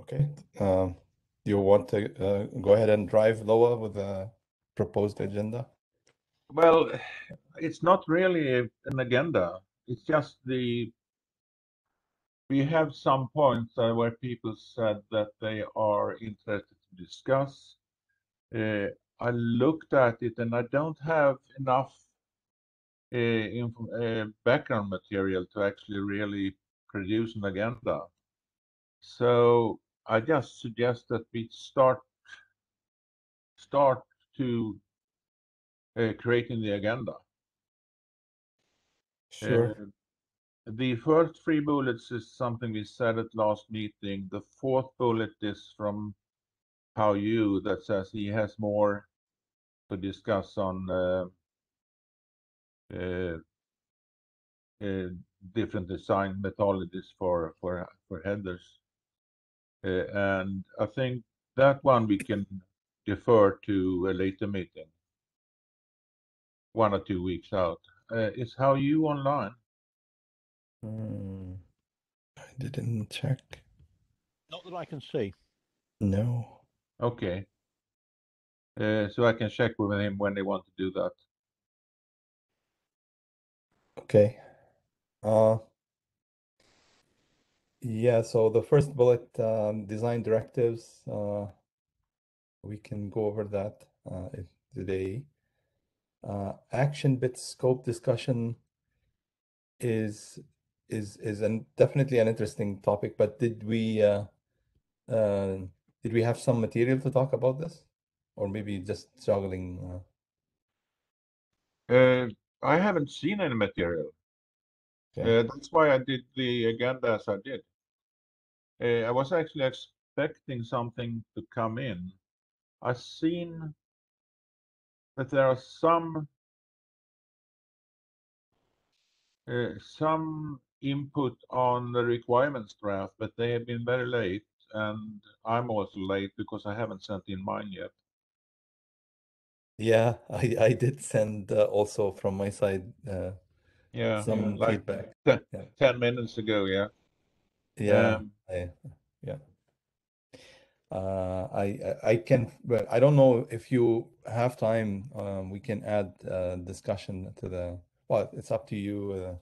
Okay. Um, you want to uh, go ahead and drive Loa with the proposed agenda? Well, it's not really an agenda. It's just the we have some points uh, where people said that they are interested to discuss. Uh, I looked at it and I don't have enough uh, background material to actually really produce an agenda. So I just suggest that we start start to uh, creating the agenda. Sure. Uh, the first three bullets is something we said at last meeting. The fourth bullet is from Haoyu that says he has more to discuss on uh, uh, uh, different design methodologies for for for headers. Uh, and I think that one we can defer to a later meeting, one or two weeks out. Uh, is Haoyu online? Hmm. I didn't check. Not that I can see. No. Okay. Uh, so I can check with him when they want to do that. Okay. Uh, yeah, so the first bullet, um, design directives, uh, we can go over that uh, today. Uh, action bit scope discussion is is is an definitely an interesting topic, but did we uh, uh, did we have some material to talk about this, or maybe just juggling? Uh, uh I haven't seen any material. okay. Uh, that's why I did the agenda as I did. Uh, I was actually expecting something to come in. I've seen that there are some uh, some input on the requirements draft, but they have been very late, and I'm also late because I haven't sent in mine yet. Yeah, I I did send uh, also from my side uh, Yeah, some like feedback. ten, Yeah. 10 minutes ago, yeah. Yeah, Um, I, yeah. Uh, I I I can, but I don't know if you have time. Um, we can add uh, discussion to the. Well, it's up to you. Uh,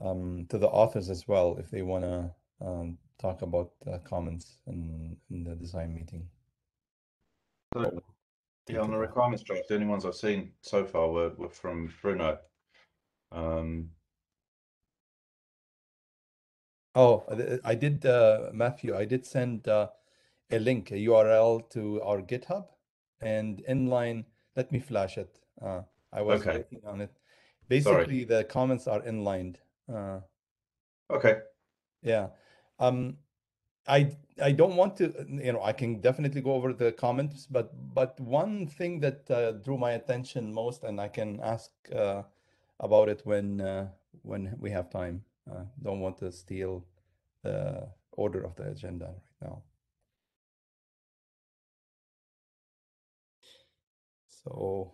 um, to the authors as well if they want to um, talk about uh, comments in in the design meeting. So, yeah, on the requirements draft, the only ones I've seen so far were, were from Bruno. Um, Oh, I- I did, uh, Matthew, I did send uh, a link, a URL to our GitHub and inline, let me flash it. Uh, I was Okay. working on it. Basically, the comments are inlined. Uh, okay, yeah. Um, I I don't want to, you know, I can definitely go over the comments, but but one thing that uh, drew my attention most, and I can ask uh, about it when uh, when we have time. Uh, don't want to steal the order of the agenda right now. So,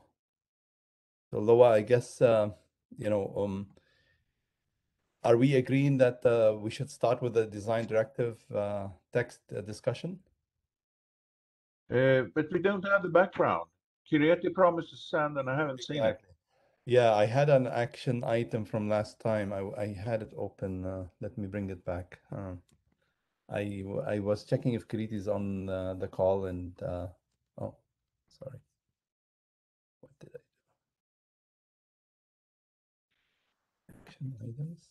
so Loa, I guess uh, you know, um, are we agreeing that uh, we should start with the design directive uh, text uh, discussion? uh, but we don't have the background. Kireeti promised to send, and I haven't seen it. Yeah, I had an action item from last time. I, I had it open. Uh, let me bring it back. Uh, I I was checking if Kireeti is on uh, the call and uh, oh, sorry. What did I do? Action items.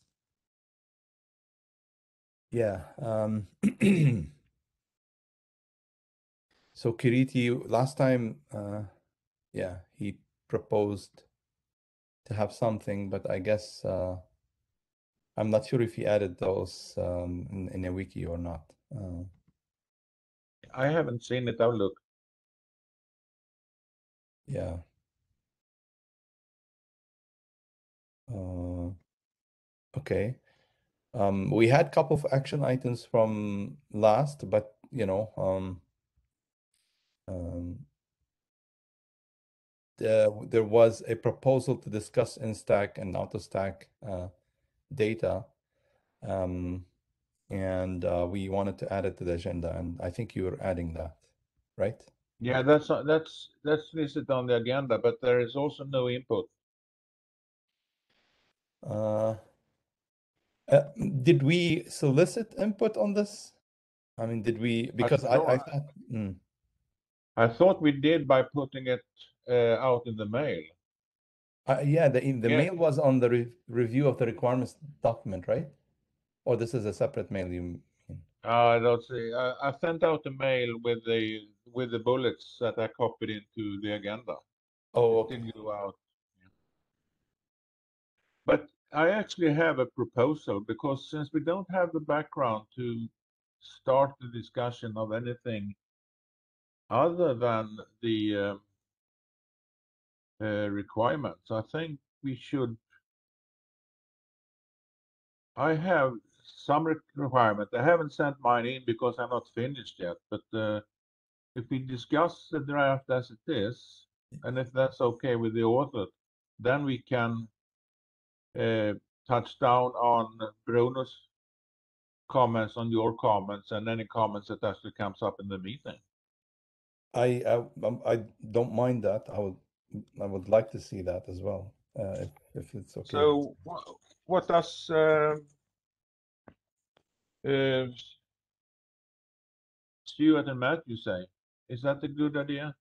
Yeah. Um, so Kireeti last time, uh, yeah, he proposed to have something, but I guess uh, I'm not sure if he added those um, in, in a wiki or not. Uh, I haven't seen it. I'll look. yeah. Uh, okay. Um, we had a couple of action items from last, but you know, um, um, there, was a proposal to discuss Instack and AutoStack uh, data. Um, and uh, we wanted to add it to the agenda, and I think you're adding that, right? Yeah, that's, uh, that's, that's listed on the agenda, but there is also no input. Uh, uh, did we solicit input on this? I mean, did we, because I, I thought- thought, mm, I thought we did by putting it uh, out in the mail. uh, yeah, the, the Yeah. mail was on the re- review of the requirements document, right? Or this is a separate mail you mean? Uh, let's see, I, I sent out a mail with the, with the bullets that I copied into the agenda. Oh, It okay. didn't go out. But I actually have a proposal because since we don't have the background to start the discussion of anything other than the uh, requirements, I think we should. I have some re- requirement. I haven't sent mine in because I'm not finished yet, but uh, if we discuss the draft as it is, and if that's okay with the author, then we can uh, touch down on Bruno's comments, on your comments, and any comments that actually comes up in the meeting. I, I, um, I don't mind that. I would, I would like to see that as well, uh, if, if it's okay. So what, what does um, uh, Stewart and Matthew say? Is that a good idea?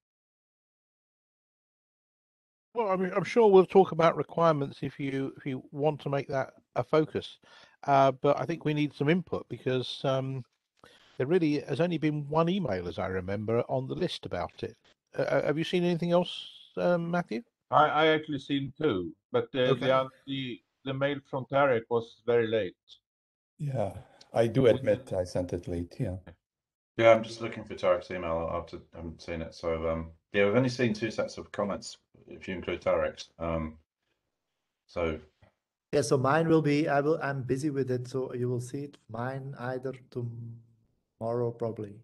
Well, I mean, I'm sure we'll talk about requirements if you if you want to make that a focus. Uh, but I think we need some input because um, there really has only been one email, as I remember, on the list about it. Uh, Uh, have you seen anything else, um, Matthew? I, I actually seen two, but uh, Okay. the, the the mail from Tarek was very late. Yeah, I do admit I sent it late, yeah. Yeah, I'm just looking for Tarek's email after I haven't seen it. So um, yeah, we've only seen two sets of comments if you include Tarek's. Um, so Yeah, so mine will be, I will, I'm busy with it, so you will see it, mine either tomorrow probably.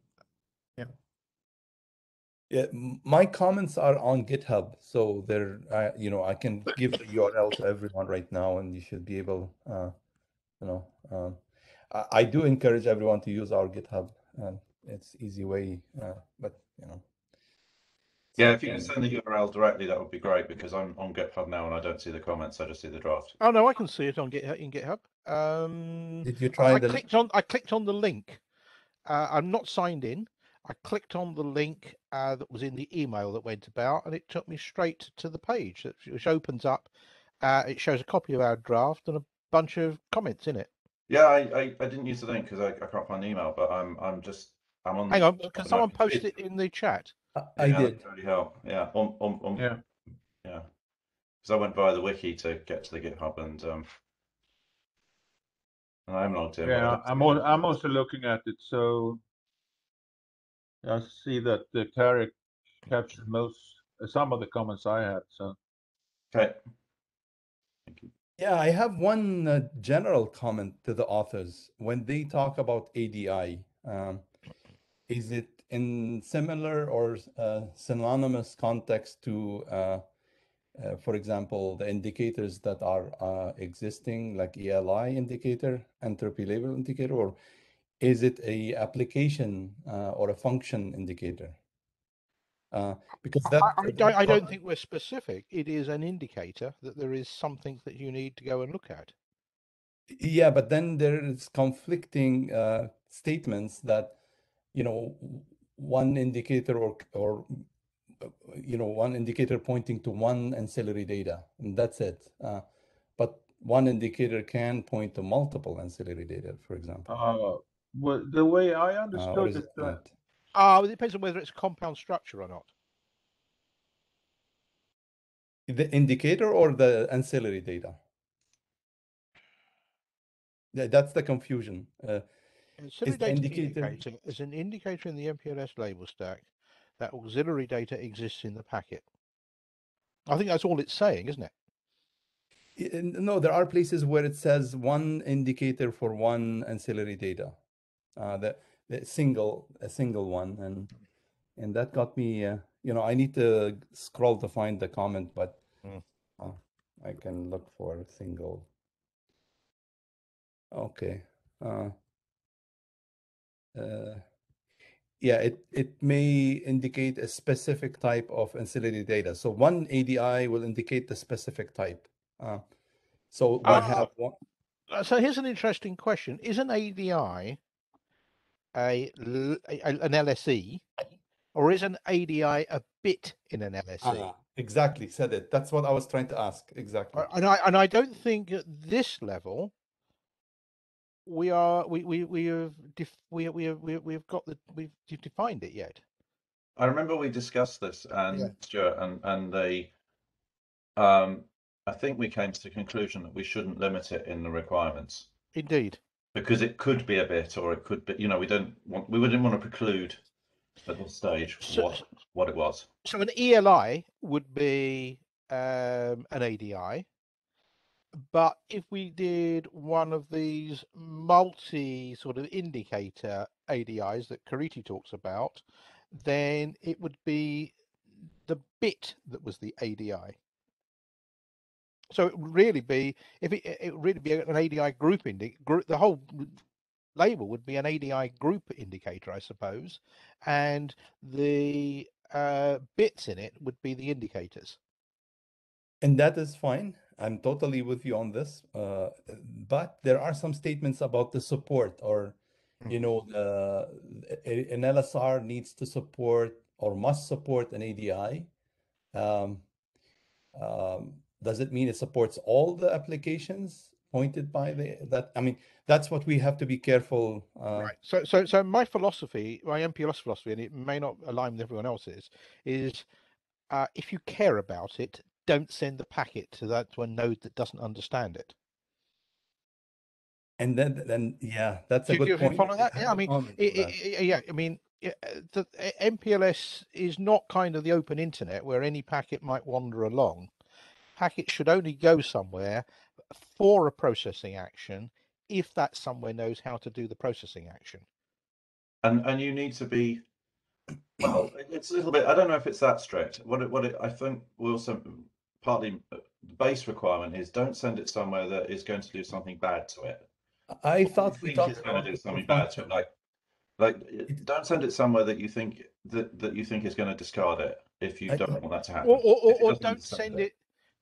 Yeah, my comments are on GitHub, so they're, uh, you know, I can give the URL to everyone right now, and you should be able, uh, you know, um, I, I do encourage everyone to use our GitHub, and it's easy way, uh, but you know. yeah, if you can send the URL directly, that would be great because I'm on GitHub now and I don't see the comments. I just see the draft. Oh no, I can see it on GitHub. In GitHub. Um, Did you try I the? clicked on I clicked on the link. Uh, I'm not signed in. I clicked on the link uh, that was in the email that went about, and it took me straight to the page, that- which opens up. Uh, it shows a copy of our draft and a bunch of comments in it. Yeah, I, I, I didn't use the link because I, I can't find the email, but I'm I'm just I'm on. Hang on, can someone it- post it in the chat? I- I yeah, did. that'd really help. Yeah, on on on Yeah. yeah. Because I went via the wiki to get to the GitHub and um, and I'm logged in. Yeah, don't I'm see. I'm also looking at it, so I see that the Tarek captured most, uh, some of the comments I had, so. Okay. Thank you. Yeah, I have one uh, general comment to the authors. When they talk about ADI, um, is it in similar or uh, synonymous context to, uh, uh, for example, the indicators that are uh, existing, like ELI indicator, entropy label indicator, or is it a application uh, or a function indicator? Uh, because that, I, I, that don't, I don't think we're specific. It is an indicator that there is something that you need to go and look at. Yeah, but then there is conflicting uh, statements that, you know, one indicator or or uh, you know one indicator pointing to one ancillary data, and that's it. Uh, but one indicator can point to multiple ancillary data, for example. Uh, well, the way I Uh, understood is it, it uh, not? Ah, it depends on whether it's compound structure or not. The indicator or the ancillary data? Yeah, that's the confusion. Uh, Ancillary Is the data indicator- indicator is an indicator in the MPLS label stack that auxiliary data exists in the packet. I think that's all it's saying, isn't it? No, there are places where it says one indicator for one ancillary data, uh, the, the single a single one, and and that got me. Uh, you know, I need to scroll to find the comment, but Mm. uh, I can look for a single. Okay. Uh, uh, yeah, it, it may indicate a specific type of ancillary data. So one ADI will indicate the specific type. Uh, so we Ah. have one, Uh, So here's an interesting question: Is an ADI a, l- a- a- an LSE, or is an ADI a bit in an LSE? Ah, exactly said it. That's what I was trying to ask. Exactly. And I and I don't think at this level we are we we we have def, we we have we, we've got the we've defined it yet. I remember we discussed this and Yeah. Stewart and and they um I think we came to the conclusion that we shouldn't limit it in the requirements Indeed. Because it could be a bit or it could be you know we don't want we wouldn't want to preclude at this stage So- what what it was. So an ELI would be um, an ADI, but if we did one of these multi sort of indicator ADIs that Kireeti talks about, then it would be the bit that was the ADI. So it would really be if it, it would really be an ADI group indi- group. The whole label would be an ADI group indicator, I suppose, and the uh, bits in it would be the indicators. And that is fine. I'm totally with you on this. Uh, but there are some statements about the support or, you know, uh, an LSR needs to support or must support an ADI. Um, um, does it mean it supports all the applications pointed by the that? I mean, that's what we have to be careful. Uh, Right. So, so, so my philosophy, my MPLS philosophy, and it may not align with everyone else's, is uh, if you care about it, don't send the packet to that to a node that doesn't understand it. And then, then yeah, that's a Do good do you point. follow that? Yeah, I mean, comment I- on that. I- I- yeah, I mean, the MPLS is not kind of the open internet where any packet might wander along. Packet should only go somewhere for a processing action if that somewhere knows how to do the processing action. And and you need to be well, it's a little bit I don't know if it's that strict. What it what it I think we also partly uh, the base requirement is don't send it somewhere that is going to do something bad to it. I thought we think talked it's going about to do something bad to it. Like, like don't send it somewhere that you think that that you think is going to discard it if you don't want that to happen. or, or, or, or don't understand send it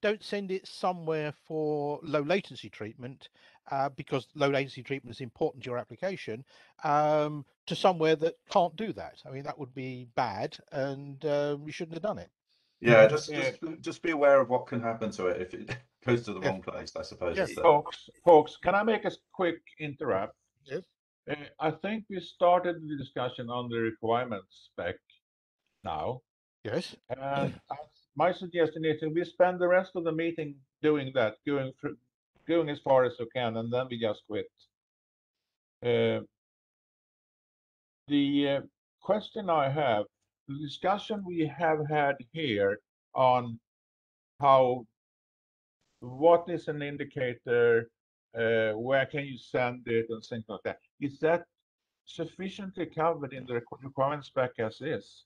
don't send it somewhere for low latency treatment uh, because low latency treatment is important to your application um, to somewhere that can't do that i mean that would be bad and um, you shouldn't have done it Yeah, just Yeah. just just be aware of what can happen to it if it goes to the Yeah. wrong place. I suppose. Yes. Folks, folks, can I make a quick interrupt? Yes. Uh, I think we started the discussion on the requirements spec now. yes And I- my suggestion is we spend the rest of the meeting doing that, going through, going as far as we can, and then we just quit. Uh, The uh, question I have, the discussion we have had here on how, what is an indicator, uh, where can you send it and things like that, is that sufficiently covered in the requirements spec as is?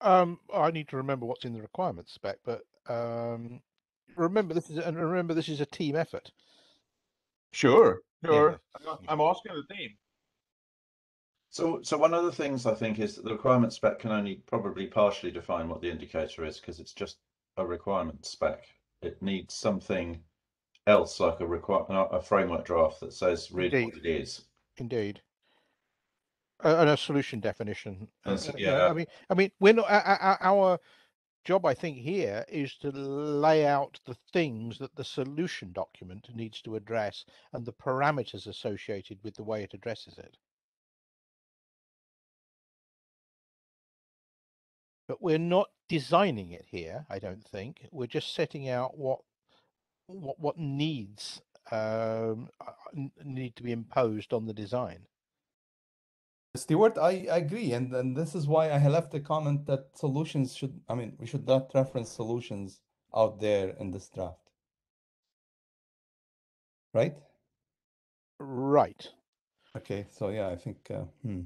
Um, i need to remember what's in the requirements spec but um, remember this is and remember this is a team effort Sure, sure. I'm- I'm asking the team. So, so one of the things I think is that the requirement spec can only probably partially define what the indicator is because it's just a requirement spec. It needs something else like a require a framework draft that says really what it is. Indeed. And a solution definition. uh, And s- uh, yeah. I mean, I mean, we're not. Our, our- our job, I think, here is to lay out the things that the solution document needs to address and the parameters associated with the way it addresses it. But we're not designing it here. I don't think we're just setting out what what what needs um, uh, need to be imposed on the design. Stewart, I I agree, and and this is why I left a comment that solutions should, I mean, we should not reference solutions out there in this draft. Right? Right. Okay, so yeah, I think, uh, hmm.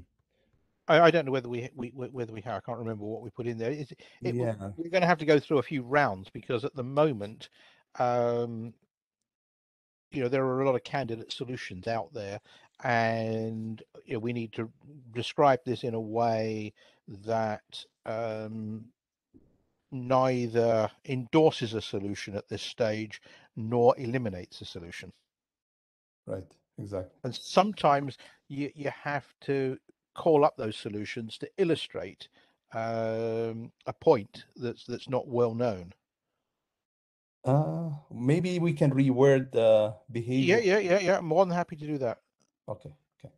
I, I don't know whether we, we whether we have. I can't remember what we put in there. it, it Yeah. we're going to have to go through a few rounds because at the moment, um, you know there are a lot of candidate solutions out there, and you know, we need to describe this in a way that um, neither endorses a solution at this stage nor eliminates a solution. Right, exactly. And sometimes you, you have to call up those solutions to illustrate um, a point that's that's not well known. Uh, maybe we can reword the behavior. Yeah, yeah, yeah, yeah. I'm more than happy to do that. Okay, okay.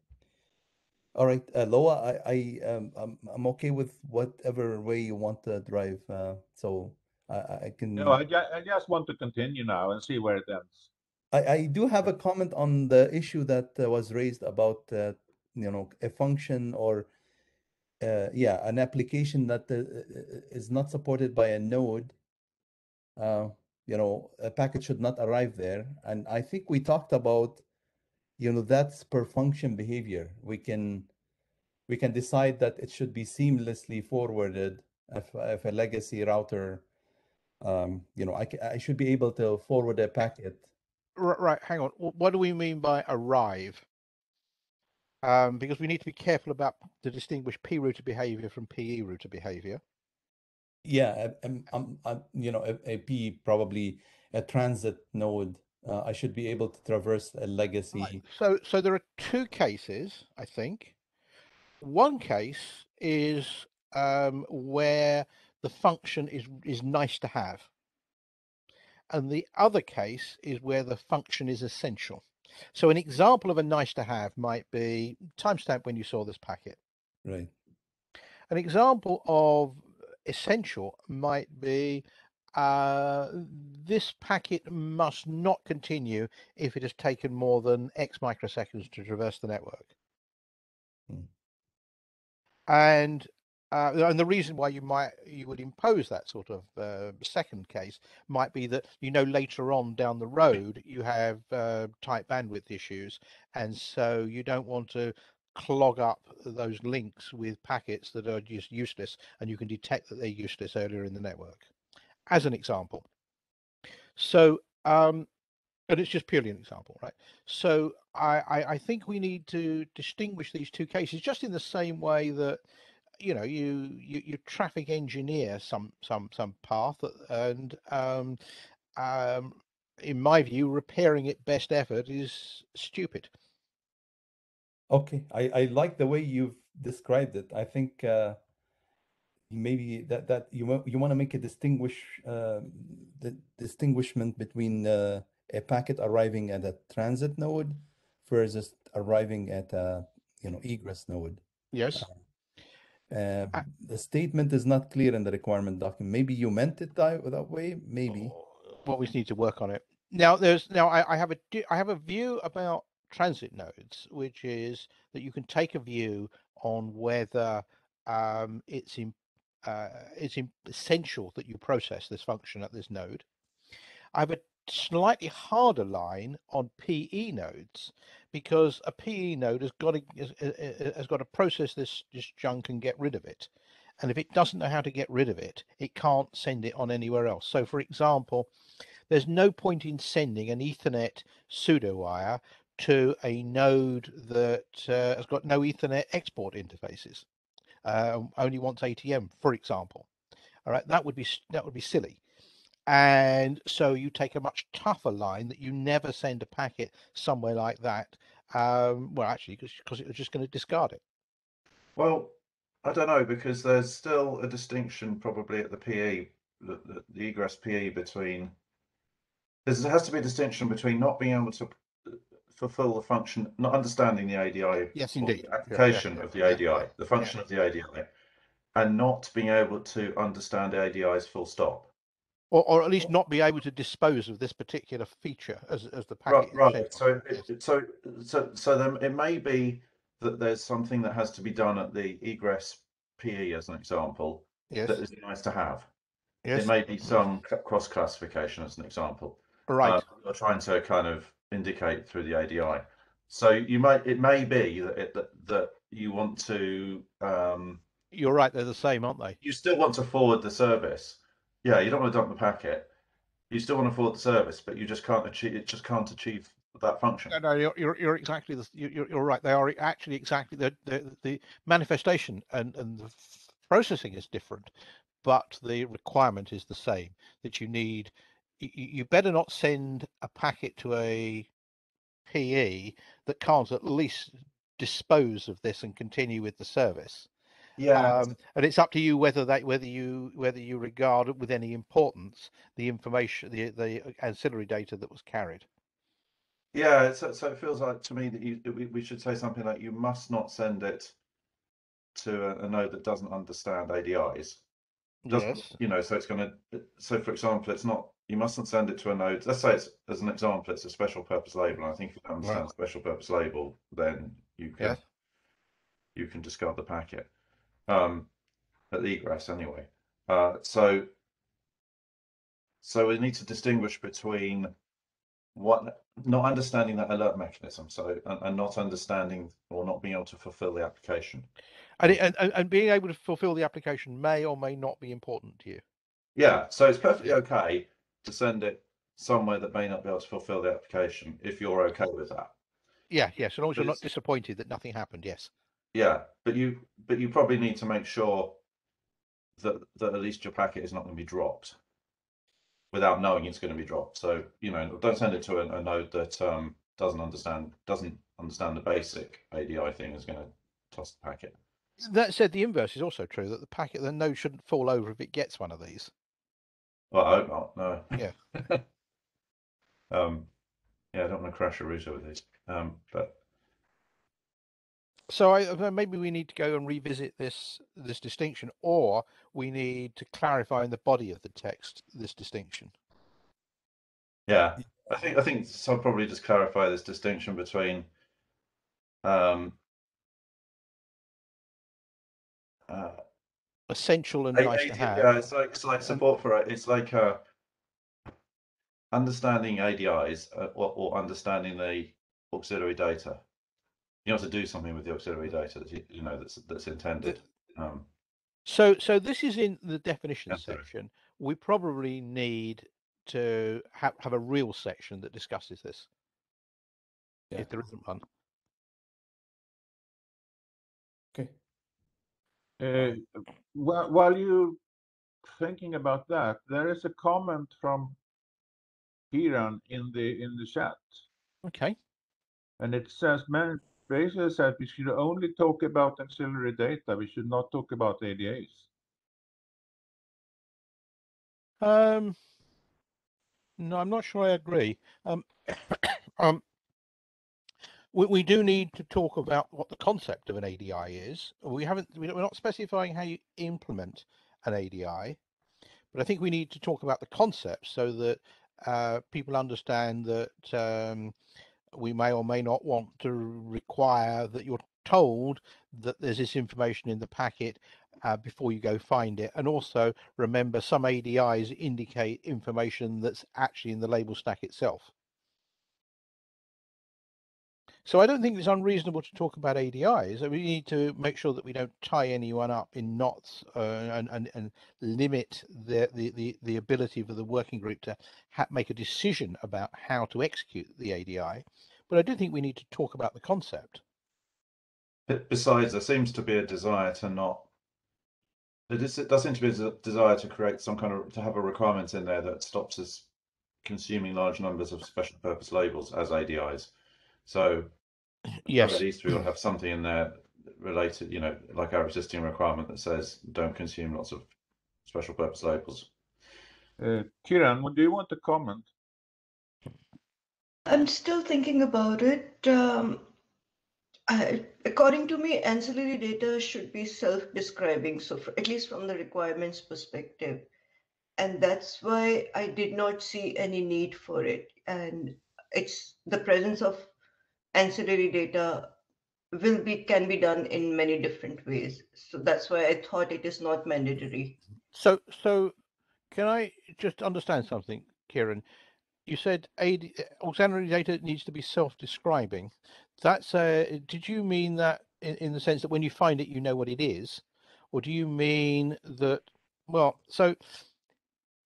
All right, uh, Loa, I, I, um, I'm, I'm okay with whatever way you want to drive. Uh, so I, I can. No, I, ju- I just want to continue now and see where it ends. I, I do have a comment on the issue that uh, was raised about, uh, you know, a function or, uh, yeah, an application that uh, uh, is not supported by a node. Uh, you know, a packet should not arrive there. And I think we talked about, you know, that's per function behavior. We can, we can decide that it should be seamlessly forwarded if, if a legacy router, um, you know, I, I should be able to forward a packet Right, hang on. What do we mean by arrive? Um, because we need to be careful about to distinguish P router behavior from PE router behavior. Yeah, I'm, I'm, I'm, you know, a, a P probably a transit node. Uh, I should be able to traverse a legacy. Right. So, so there are two cases, I think. One case is um, where the function is is nice to have, and the other case is where the function is essential. So, an example of a nice to have might be timestamp when you saw this packet. Right. An example of essential might be uh, this packet must not continue if it has taken more than X microseconds to traverse the network. Hmm. And uh, and the reason why you might you would impose that sort of uh, second case might be that you know later on down the road you have uh, tight bandwidth issues, and so you don't want to clog up those links with packets that are just useless, and you can detect that they're useless earlier in the network, as an example. So, um, and it's just purely an example, right? So I, I, I think we need to distinguish these two cases just in the same way that you know you you, you traffic engineer some some some path and um, um, in my view repairing it best effort is stupid Okay, I, I like the way you've described it. I think uh, maybe that that you you want to make a distinguish uh, the distinguishment between uh, a packet arriving at a transit node versus arriving at a you know egress node. yes Uh, I- the statement is not clear in the requirement document. Maybe you meant it that, that way. Maybe. what we need to work on it now there's now I, I have a i have a view about transit nodes which is that you can take a view on whether um, it's in, uh, it's essential that you process this function at this node. I have a slightly harder line on pe nodes because a pe node has got to has, got to process this this junk and get rid of it. And if it doesn't know how to get rid of it it can't send it on anywhere else. So for example there's no point in sending an ethernet pseudo wire to a node that uh, has got no ethernet export interfaces uh, only wants atm for example. All right? That would be that would be silly. And so you take a much tougher line that you never send a packet somewhere like that um, well actually because it was just going to discard it. Well, I don't know because there's still a distinction probably at the PE, the, the, the egress PE between. There has to be a distinction between not being able to fulfill the function, not understanding the ADI. Yes, indeed. the Yeah, yeah, application of the ADI, yeah, the function of the ADI, and not being able to understand ADI's full stop. or, or at least not be able to dispose of this particular feature as, as the Right, packet is right. So, it, so, so, so then it may be that there's something that has to be done at the egress PE as an example yes that is nice to have. yes There may be some cross classification as an example. right Uh, you're trying to kind of indicate through the ADI. So you might, it may be that it, that, that you want to, um, you're right they're the same aren't they you still want to forward the service. Yeah, you don't want to dump the packet. You still want to forward the service, but you just can't achieve, it just can't achieve that function. No, no, you're you're, you're exactly the, you're you're right. They are actually exactly the the, the manifestation and and the processing is different, but the requirement is the same. That you need, you, better not send a packet to a PE that can't at least dispose of this and continue with the service. Yeah, Um, and it's up to you whether that whether you whether you regard with any importance the information the the ancillary data that was carried. yeah. So, so it feels like to me that you we, we should say something like you must not send it to a, a node that doesn't understand ADIs. Doesn't, Yes. You know, so it's going to. So, for example, it's not. You mustn't send it to a node. Let's say it's as an example, it's a special purpose label. And I think if you understand Right. special purpose label, then you can Yes. you can discard the packet um, at the egress anyway. Uh, so, so we need to distinguish between what not understanding that alert mechanism, so and, and not understanding or not being able to fulfill the application. And, it, and and being able to fulfill the application may or may not be important to you. Yeah, so it's perfectly okay to send it somewhere that may not be able to fulfill the application if you're okay with that. Yeah, yes. As long as you're not disappointed that nothing happened. Yes. Yeah, but you but you probably need to make sure that that at least your packet is not going to be dropped without knowing it's going to be dropped. So you know, don't send it to a, a node that um, doesn't understand doesn't understand the basic ADI thing is going to toss the packet. That said, the inverse is also true. That the packet, the node shouldn't fall over if it gets one of these. Well, I hope not. No. Yeah. um, yeah, I don't want to crash a router with these. Um, but So I, uh, maybe we need to go and revisit this this distinction, or we need to clarify in the body of the text this distinction. Yeah, I think I think so. I'll probably just clarify this distinction between um, uh, Essential and A- nice AD to have. Yeah, it's like it's like support for it. It's like uh, understanding ADIs uh, or, or understanding the auxiliary data. You have to do something with the auxiliary data that you, you know that's that's intended. Um, So, so this is in the definition Yeah, section. We probably need to have, have a real section that discusses this, Yeah. if there isn't one. Uh, while, while you thinking about that, there is a comment from Kiran in the in the chat, Okay. and it says, "Man, basically said we should only talk about auxiliary data. We should not talk about ADIs." Um, no, I'm not sure I agree. Um, um, we, we do need to talk about what the concept of an ADI is. We haven't, we're not specifying how you implement an ADI, but I think we need to talk about the concept so that uh, people understand that um, we may or may not want to require that you're told that there's this information in the packet uh, before you go find it. And also remember some ADIs indicate information that's actually in the label stack itself. So I don't think it's unreasonable to talk about ADIs. We need to make sure that we don't tie anyone up in knots uh, and, and, and limit the, the, the, the ability for the working group to ha- make a decision about how to execute the ADI. But I do think we need to talk about the concept. Besides, there seems to be a desire to not. There does seem to be a desire to create some kind of to have a requirement in there that stops us consuming large numbers of special purpose labels as ADIs. So Yes. at least we will have something in there related, you know, like our existing requirement that says don't consume lots of special purpose labels. Uh, Kiran, do you want to comment? I'm still thinking about it. Um, I, according to me, ancillary data should be self-describing, so for, at least from the requirements perspective. And that's why I did not see any need for it. And it's the presence of ancillary data will be can be done in many different ways. So that's why I thought it is not mandatory. So, so can I just understand something, Kiran? You said auxiliary data needs to be self-describing. That's uh, did you mean that in, in the sense that when you find it, you know what it is, or do you mean that? Well, so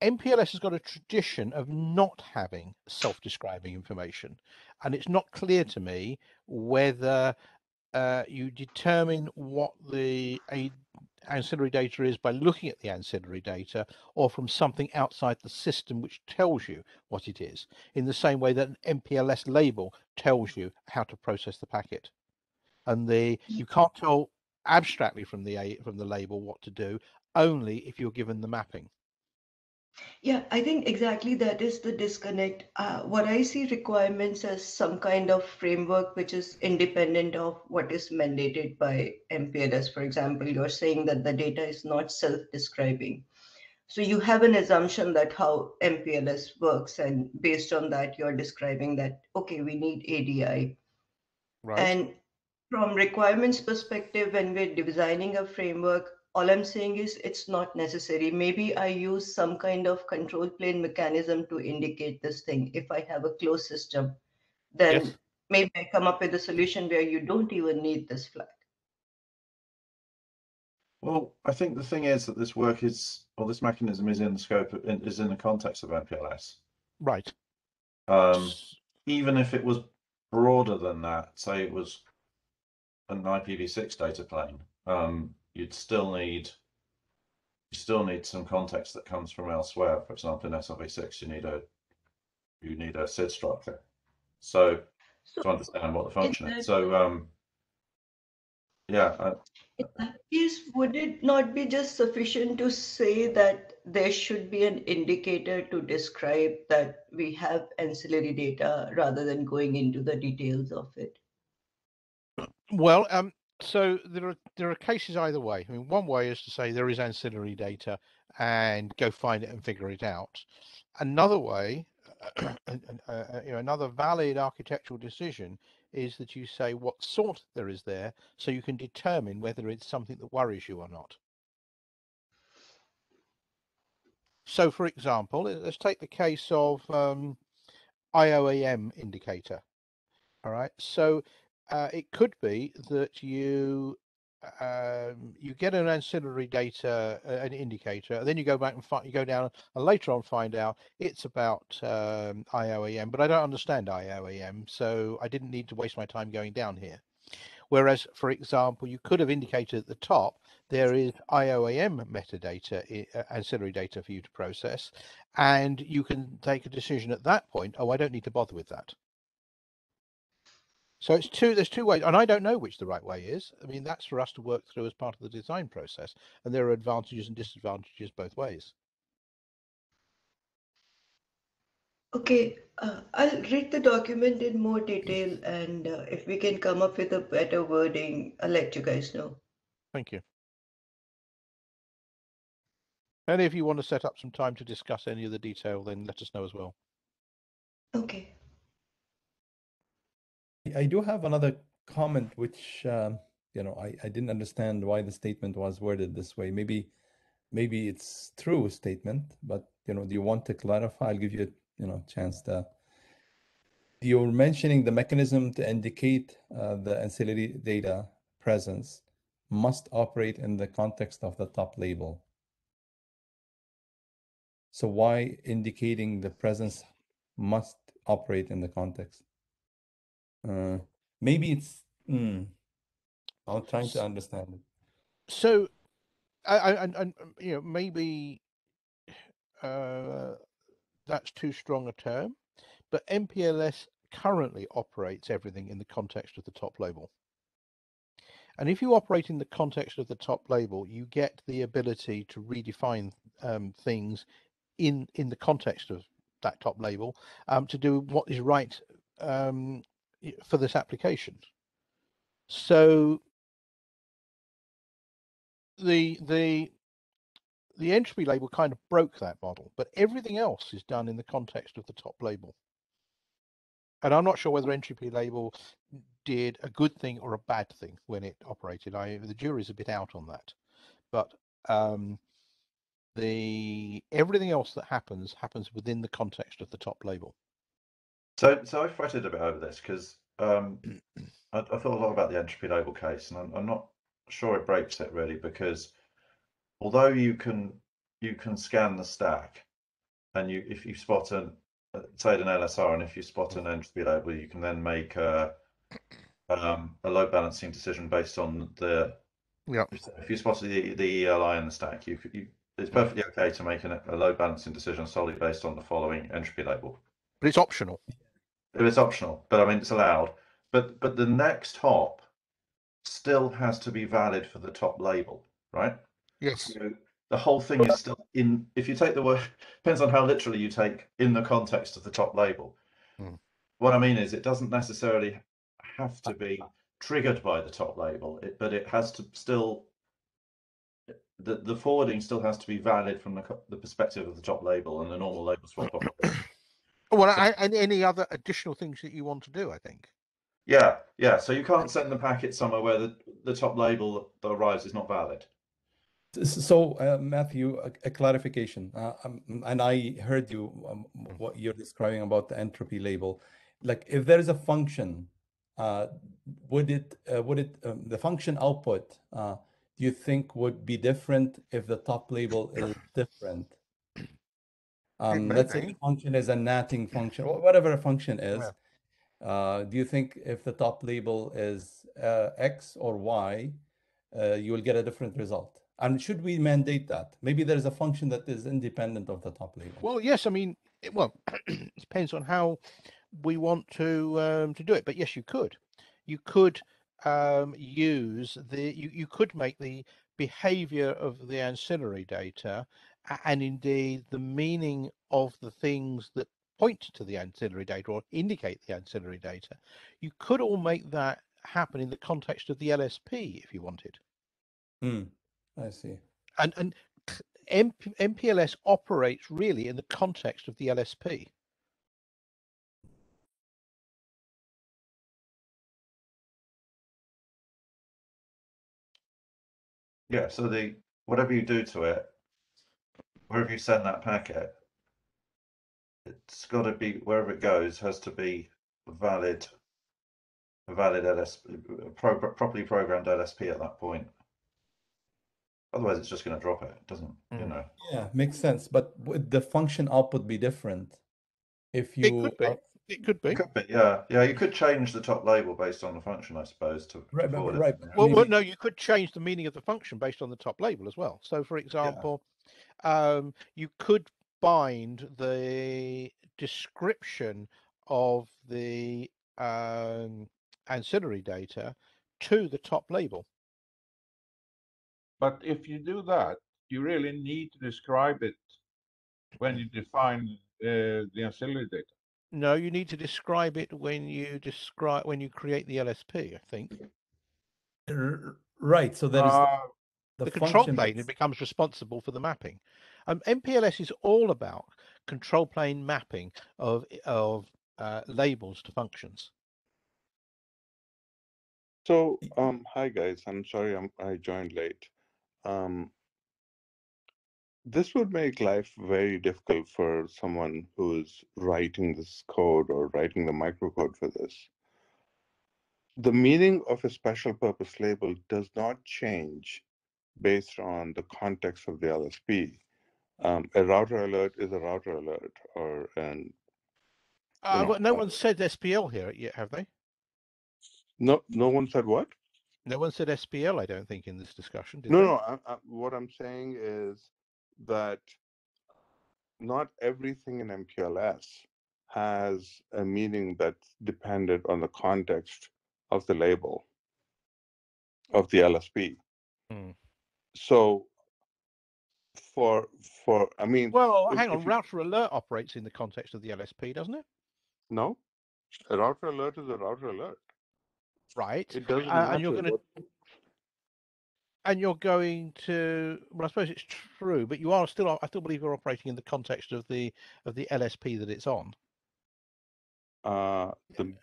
MPLS has got a tradition of not having self-describing information, and it's not clear to me whether uh, you determine what the a, ancillary data is by looking at the ancillary data or from something outside the system which tells you what it is in the same way that an MPLS label tells you how to process the packet. And the you can't tell abstractly from the from the label what to do only if you're given the mapping yeah, I think exactly that is the disconnect. Uh, what I see requirements as some kind of framework which is independent of what is mandated by MPLS. For example, you're saying that the data is not self-describing. So you have an assumption that how MPLS works, and based on that, you're describing that, okay, we need ADI. right And from requirements perspective, when we're designing a framework, all I'm saying is it's not necessary. Maybe I use some kind of control plane mechanism to indicate this thing. If I have a closed system, then Yes. maybe I come up with a solution where you don't even need this flag. Well, I think the thing is that this work is, or this mechanism is in the scope, of, is in the context of MPLS. right Um, even if it was broader than that, say it was an IPv6 data plane, um, you'd still need you still need some context that comes from elsewhere. For example, in SRv6, you need a you need a SID structure. So So to understand what the function that- is. So um, yeah, uh, in that case, would it not be just sufficient to say that there should be an indicator to describe that we have ancillary data rather than going into the details of it? Well, um, so there are there are cases either way. I mean, one way is to say there is ancillary data and go find it and figure it out. Another way, uh, uh, you know, another valid architectural decision is that you say what sort there is there, so you can determine whether it's something that worries you or not. So, for example, let- let's take the case of um, IOAM indicator. All right. So uh, it could be that you um, you get an ancillary data, uh, an indicator, and then you go back and find, you go down and later on find out it's about um, IOAM, but I don't understand IOAM, so I didn't need to waste my time going down here. Whereas, for example, you could have indicated at the top there is IOAM metadata, uh, ancillary data for you to process, and you can take a decision at that point. Oh, I don't need to bother with that. So it's two. There's two ways, and I don't know which the right way is. I mean, that's for us to work through as part of the design process, and there are advantages and disadvantages both ways. Okay, uh, I'll read the document in more detail, and uh, if we can come up with a better wording, I'll let you guys know. Thank you. And if you want to set up some time to discuss any of the detail, then let us know as well. Okay. I do have another comment, which um, you know I, I didn't understand why the statement was worded this way. Maybe maybe it's true statement, but you know, do you want to clarify? I'll give you a you know chance to. You're mentioning the mechanism to indicate uh, the ancillary data presence must operate in the context of the top label. So why indicating the presence must operate in the context? Uh, maybe it's. Mm, I'm trying to understand it. So, I, I, and, and um, you know, maybe uh, that's too strong a term, but MPLS currently operates everything in the context of the top label. And if you operate in the context of the top label, you get the ability to redefine um, things in in the context of that top label um, to do what is right um, for this application. So the the the entropy label kind of broke that model, but everything else is done in the context of the top label. And I'm not sure whether entropy label did a good thing or a bad thing when it operated. I the jury's a bit out on that, but um, the everything else that happens happens within the context of the top label. So, so I fretted a bit over this because um, I, I thought a lot about the entropy label case, and I'm, I'm not sure it breaks it really because although you can you can scan the stack, and you if you spot an uh, say an LSR, and if you spot an entropy label, you can then make a um, a load balancing decision based on the. Yeah. If you spot the the ELI in the stack, you, you it's perfectly okay to make an, a load balancing decision solely based on the following entropy label. But it's optional. It is optional, but I mean it's allowed. But but the next hop still has to be valid for the top label, right? Yes. So the whole thing is still in. If you take the word, depends on how literally you take in the context of the top label. Hmm. What I mean is, it doesn't necessarily have to be triggered by the top label, it, but it has to still. The, the forwarding still has to be valid from the, the perspective of the top label and the normal label swap. Well, I, and any other additional things that you want to do, I think. Yeah, yeah. So you can't send the packet somewhere where the, the top label that arrives is not valid. So, uh, Matthew, a, a clarification, uh, um, and I heard you um, what you're describing about the entropy label. Like, if there is a function, uh, would it uh, would it um, the function output? Uh, do you think would be different if the top label is different? Um, let's say function is a natting function, or whatever a function is. Uh, do you think if the top label is uh, X or Y, uh, you will get a different result? And should we mandate that? Maybe there's a function that is independent of the top label. Well, yes, I mean, it, well, it depends on how we want to um, to do it. But yes, you could. You could um, use the. You, you could make the behavior of the ancillary data a- and indeed the meaning of the things that point to the ancillary data or indicate the ancillary data. You could all make that happen in the context of the LSP if you wanted. Hmm, I see. And and MP, MPLS operates really in the context of the LSP. Yeah, so the whatever you do to it, wherever you send that packet, it's got to be wherever it goes has to be valid, a valid LS, pro, properly programmed LSP at that point. Otherwise, it's just going to drop it, doesn't you Mm. know? Yeah, makes sense. But would the function output be different if you? It you could be. are- It could be. Could be, yeah, yeah. You could change the top label based on the function, I suppose, to Right, but- forward it. right, Well, well, no, you could change the meaning of the function based on the top label as well. So, for example, um, you could bind the description of the um, ancillary data to the top label. But if you do that, you really need to describe it when you define uh, the ancillary data. No, you need to describe it when you describe when you create the LSP. I think right. So there is Uh, the, the, control plane that's- becomes responsible for the mapping. Um, MPLS is all about control plane mapping of of uh, labels to functions. So, um, hi guys, I'm sorry I'm, I joined late. Um, this would make life very difficult for someone who's writing this code or writing the microcode for this. The meaning of a special purpose label does not change based on the context of the LSP. Um, a router alert is a router alert or an Uh, know, no uh, one said SPL here yet, have they? no no one said what? No one said SPL. I don't think in this discussion. Did No, they? no. I, I, what I'm saying is that not everything in MPLS has a meaning that's dependent on the context of the label of the LSP. Hmm. So, for for I mean, Well, if- hang on. if you- Router alert operates in the context of the LSP, doesn't it? no, a router alert is a router alert. Right. It doesn't Uh, and you're gonna what- and you're going to well, I suppose it's true, but you are still I still believe you're operating in the context of the of the LSP that it's on. Uh, the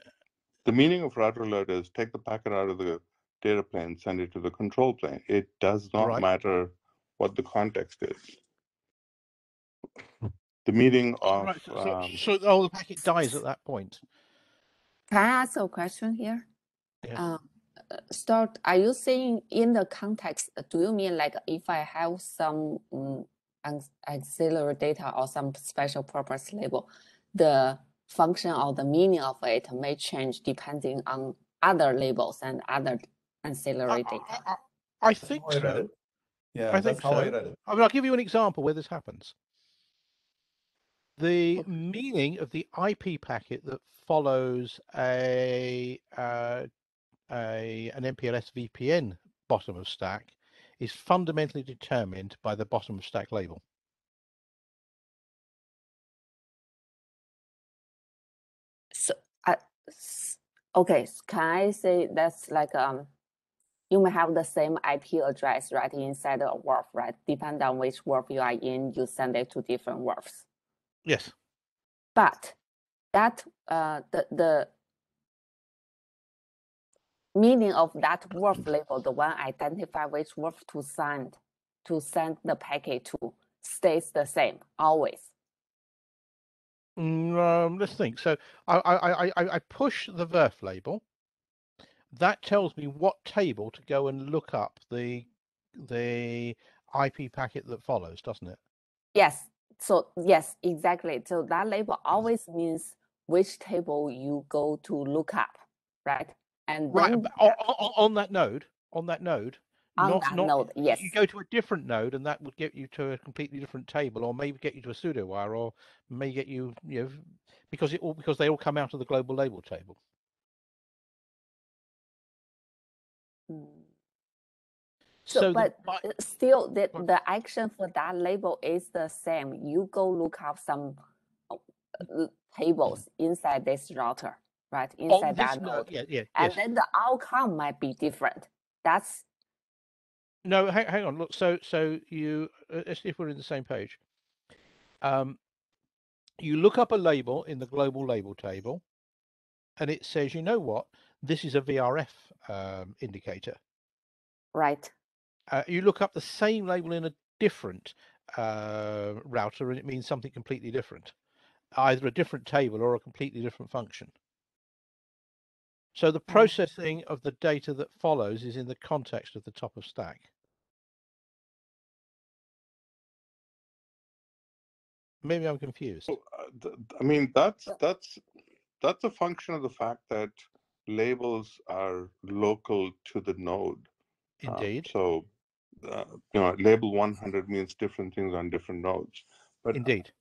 the meaning of router alert is take the packet out of the data plane, send it to the control plane. It does not Right. matter what the context is. The meaning of right. So, so, um, so oh, the packet dies at that point. Can I ask a question here? Yeah. Um, Stewart, are you saying in the context, do you mean like if I have some um, auxiliary data or some special purpose label, the function or the meaning of it may change depending on other labels and other ancillary I, data. I, I, I think How I read so. Yeah, I that's think how I so. I mean, I'll give you an example where this happens. The Okay. meaning of the IP packet that follows a, uh, a an MPLS VPN bottom of stack is fundamentally determined by the bottom of stack label. So, I, s- okay, can I say that's like um, you may have the same IP address right inside a VRF, right? Depend on which VRF you are in, you send it to different VRFs. Yes. But that uh, the the meaning of that VRF label, the one identify which VRF to send to send the packet to, stays the same always. Mm, Um, let's think. So I, I, I, I I push the VRF label. That tells me what table to go and look up the the IP packet that follows, doesn't it? Yes. So yes, exactly. So that label mm. always means which table you go to look up, right? And Right. then On, on, on that node, on that node, on not that not node, yes, you go to a different node, and that would get you to a completely different table, or maybe get you to a pseudo wire, or may get you, you know, because it all because they all come out of the global label table. Mm. So, So but bi- uh, still, the, the action for that label is the same. You go look up some uh, uh, tables inside this router, right? Inside this that node, node. yeah, yeah, And yes. then the outcome might be different. That's No, hang, hang on. Look, so so you uh, let's see if we're in the same page. Um, you look up a label in the global label table, and it says, you know what, this is a VRF um, indicator. right. Uh, you look up the same label in a different uh, router, and it means something completely different, either a different table or a completely different function. So the Mm. processing of the data that follows is in the context of the top of stack. Maybe I'm confused. So, uh, th- I mean, that's that's that's a function of the fact that labels are local to the node. Uh, Indeed, so, uh, you know, label 100 means different things on different nodes. But indeed.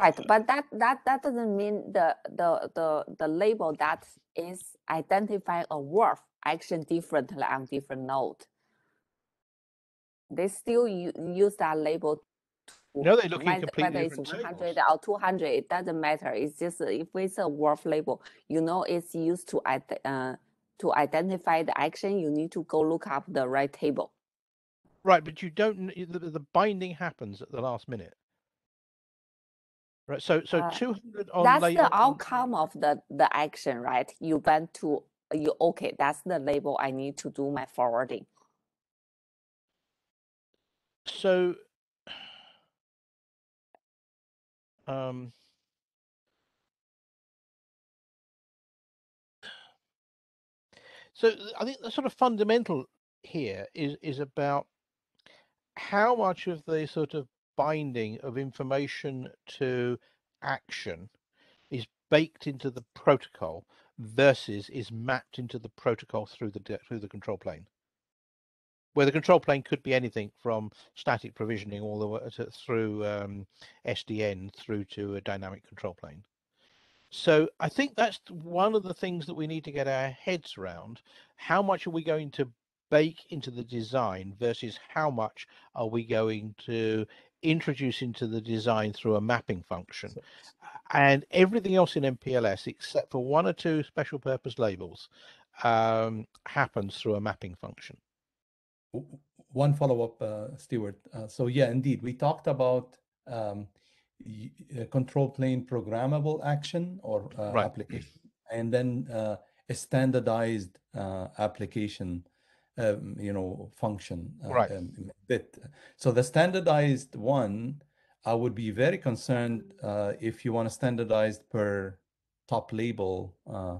Right, but that that that doesn't mean the the the the label that is identifying a VRF action differently on different node. They still u- use that label. No, they look whether, completely whether it's 100 tables. or 200, it doesn't matter. It's just if it's a VRF label, you know it's used to uh, to identify the action. You need to go look up the right table. Right, but you don't. The, the binding happens at the last minute. Right, so so Uh, 200 on that's label. the outcome of the the action, right? You went to you okay. That's the label I need to do my forwarding. So, um, so I think the sort of fundamental here is is about how much of the sort of binding of information to action is baked into the protocol versus is mapped into the protocol through the through the control plane where the control plane could be anything from static provisioning all the way to, through um, SDN through to a dynamic control plane. So I think that's one of the things that we need to get our heads around. How much are we going to bake into the design versus how much are we going to introduce into the design through a mapping function? And everything else in MPLS, except for one or two special purpose labels, um, happens through a mapping function. One follow-up, uh, Stewart. Uh, so yeah, indeed, we talked about um, uh, control plane programmable action or uh, Right. application, and then uh, a standardized uh, application, um, you know, function uh, Right. um, bit. So the standardized one, I would be very concerned uh, if you want to standardize per top label uh,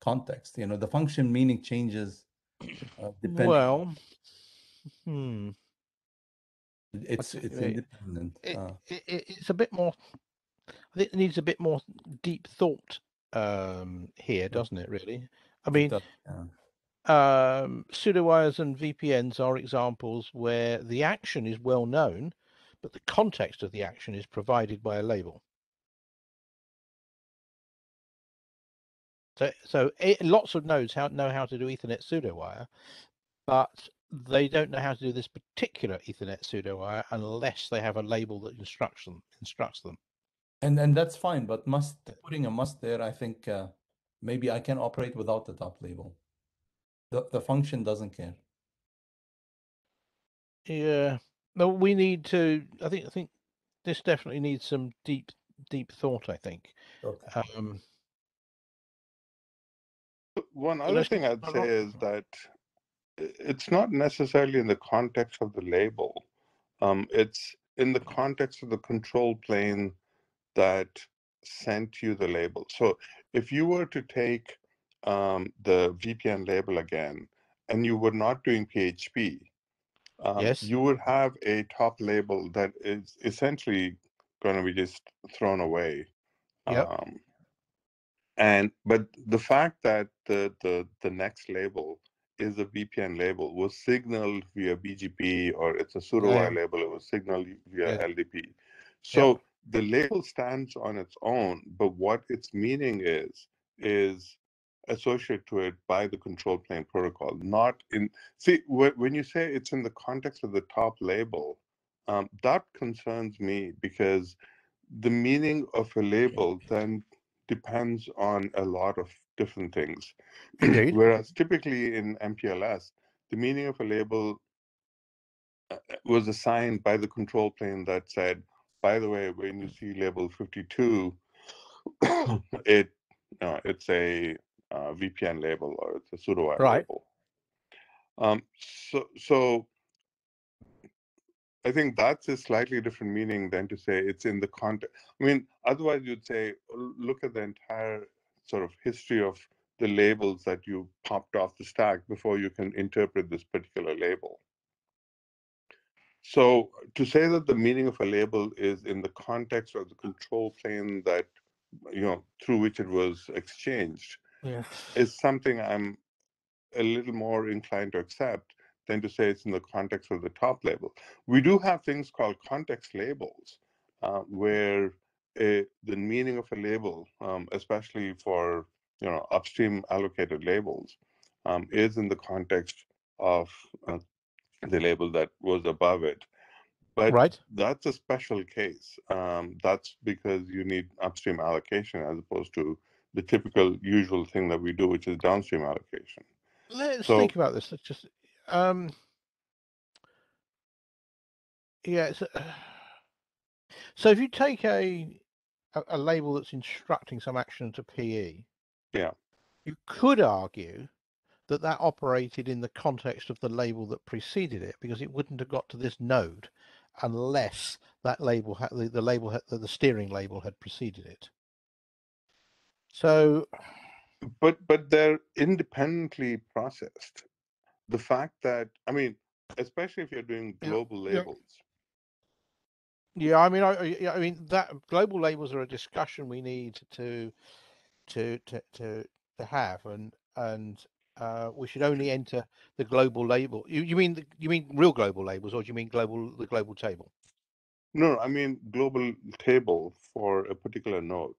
context. You know, the function meaning changes uh, depending. Well, hmm. It's it's independent. It, Uh, it, it- it's a bit more. I think it needs a bit more deep thought um, here, doesn't it? Really. I mean, does, yeah. um, pseudowires and VPNs are examples where the action is well known, but the context of the action is provided by a label. So, so it, lots of nodes how, know how to do Ethernet pseudowire, but they don't know how to do this particular Ethernet pseudo wire unless they have a label that instructs them. Instructs them. And and that's fine, but must putting a must there, I think uh, maybe I can operate without the top label. The the function doesn't care. Yeah. No, we need to. I think. I think this definitely needs some deep, deep thought. I think. Okay. Um, One other thing I'd say is that i- it's not necessarily in the context of the label. Um, it's in the context of the control plane that sent you the label. So if you were to take um, the VPN label again and you were not doing PHP, um, Yes. you would have a top label that is essentially going to be just thrown away. Yep. Um, and but the fact that the the the next label is a VPN label was signaled via BGP or it's a pseudowire Yeah. label, it was signaled via Yeah. LDP. So the label stands on its own, but what its meaning is is associated to it by the control plane protocol, not in see when you say it's in the context of the top label, um, that concerns me because the meaning of a label then depends on a lot of different things. Indeed. Whereas typically in MPLS, the meaning of a label uh, uh, was assigned by the control plane that said, by the way, when you see label 52, it uh, it's a uh, VPN label or it's a pseudo Right. label. Um, so, so I think that's a slightly different meaning than to say it's in the context. I mean, otherwise you'd say, look at the entire sort of history of the labels that you popped off the stack before you can interpret this particular label. So to say that the meaning of a label is in the context of the control plane that, you know, through which it was exchanged yeah. is something I'm a little more inclined to accept than to say it's in the context of the top label. We do have things called context labels, uh, where a, the meaning of a label, um, especially for you know upstream allocated labels, um, is in the context of uh, the label that was above it. But Right. that's a special case. Um, that's because you need upstream allocation as opposed to the typical usual thing that we do, which is downstream allocation. Let's So- think about this. Let's just. Um, yeah. So if you take a, a a label that's instructing some action to PE, Yeah. you could argue that that operated in the context of the label that preceded it because it wouldn't have got to this node unless that label had the, the label had, the, steering label had preceded it. So but but they're independently processed the fact that i mean especially if you're doing global yeah. labels Yeah, I mean, I, I- mean that global labels are a discussion we need to to to to to have, and and uh, we should only enter the global label. You you mean the, you mean real global labels, or do you mean global the global table? no i mean global table for a particular node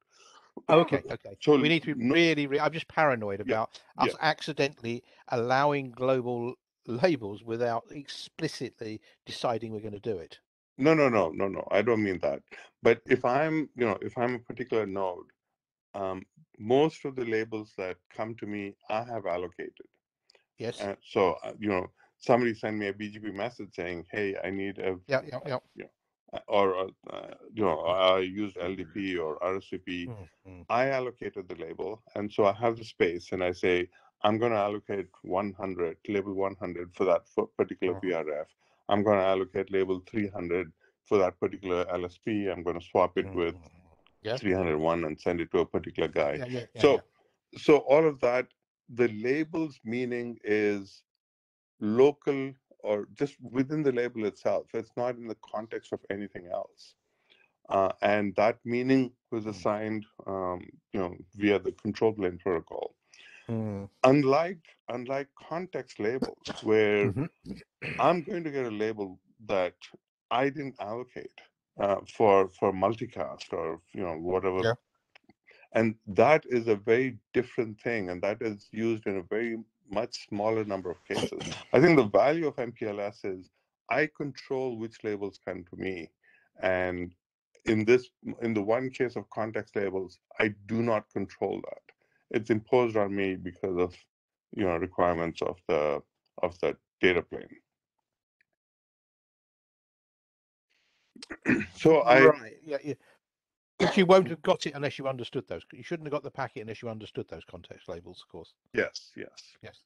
Oh, okay, okay. So we need to be no- really, re- I'm just paranoid Yeah, about us yeah. accidentally allowing global labels without explicitly deciding we're going to do it. No no no no no i don't mean that but if i'm you know if i'm a particular node um, most of the labels that come to me i have allocated Yes. so uh, you know somebody send me a bgp message saying hey i need a yeah, yeah, yeah. uh, or uh, uh, you know i used ldp or rsvp Mm, mm. I allocated the label, and so I have the space, and I say I'm going to allocate 100 label 100 for that for particular Mhm. VRF. I'm going to allocate label 300 for that particular LSP. I'm going to swap it with Mm, Yeah. 301 and send it to a particular guy. Yeah, yeah, so, so all of that, the label's meaning is local or just within the label itself. It's not in the context of anything else. uh, and that meaning was assigned, um, you know, via the control plane protocol. Mm. Unlike unlike context labels, where Mhm. I'm going to get a label that I didn't allocate uh, for for multicast or you know whatever. Yeah. And that is a very different thing, and that is used in a very much smaller number of cases. I think the value of MPLS is I control which labels come to me, and in this in the one case of context labels, I do not control that. It's imposed on me because of you know requirements of the of the data plane. so I right. Yeah, yeah. But you won't have got it unless you understood those. You shouldn't have got the packet unless you understood those context labels, of course. yes yes Yes.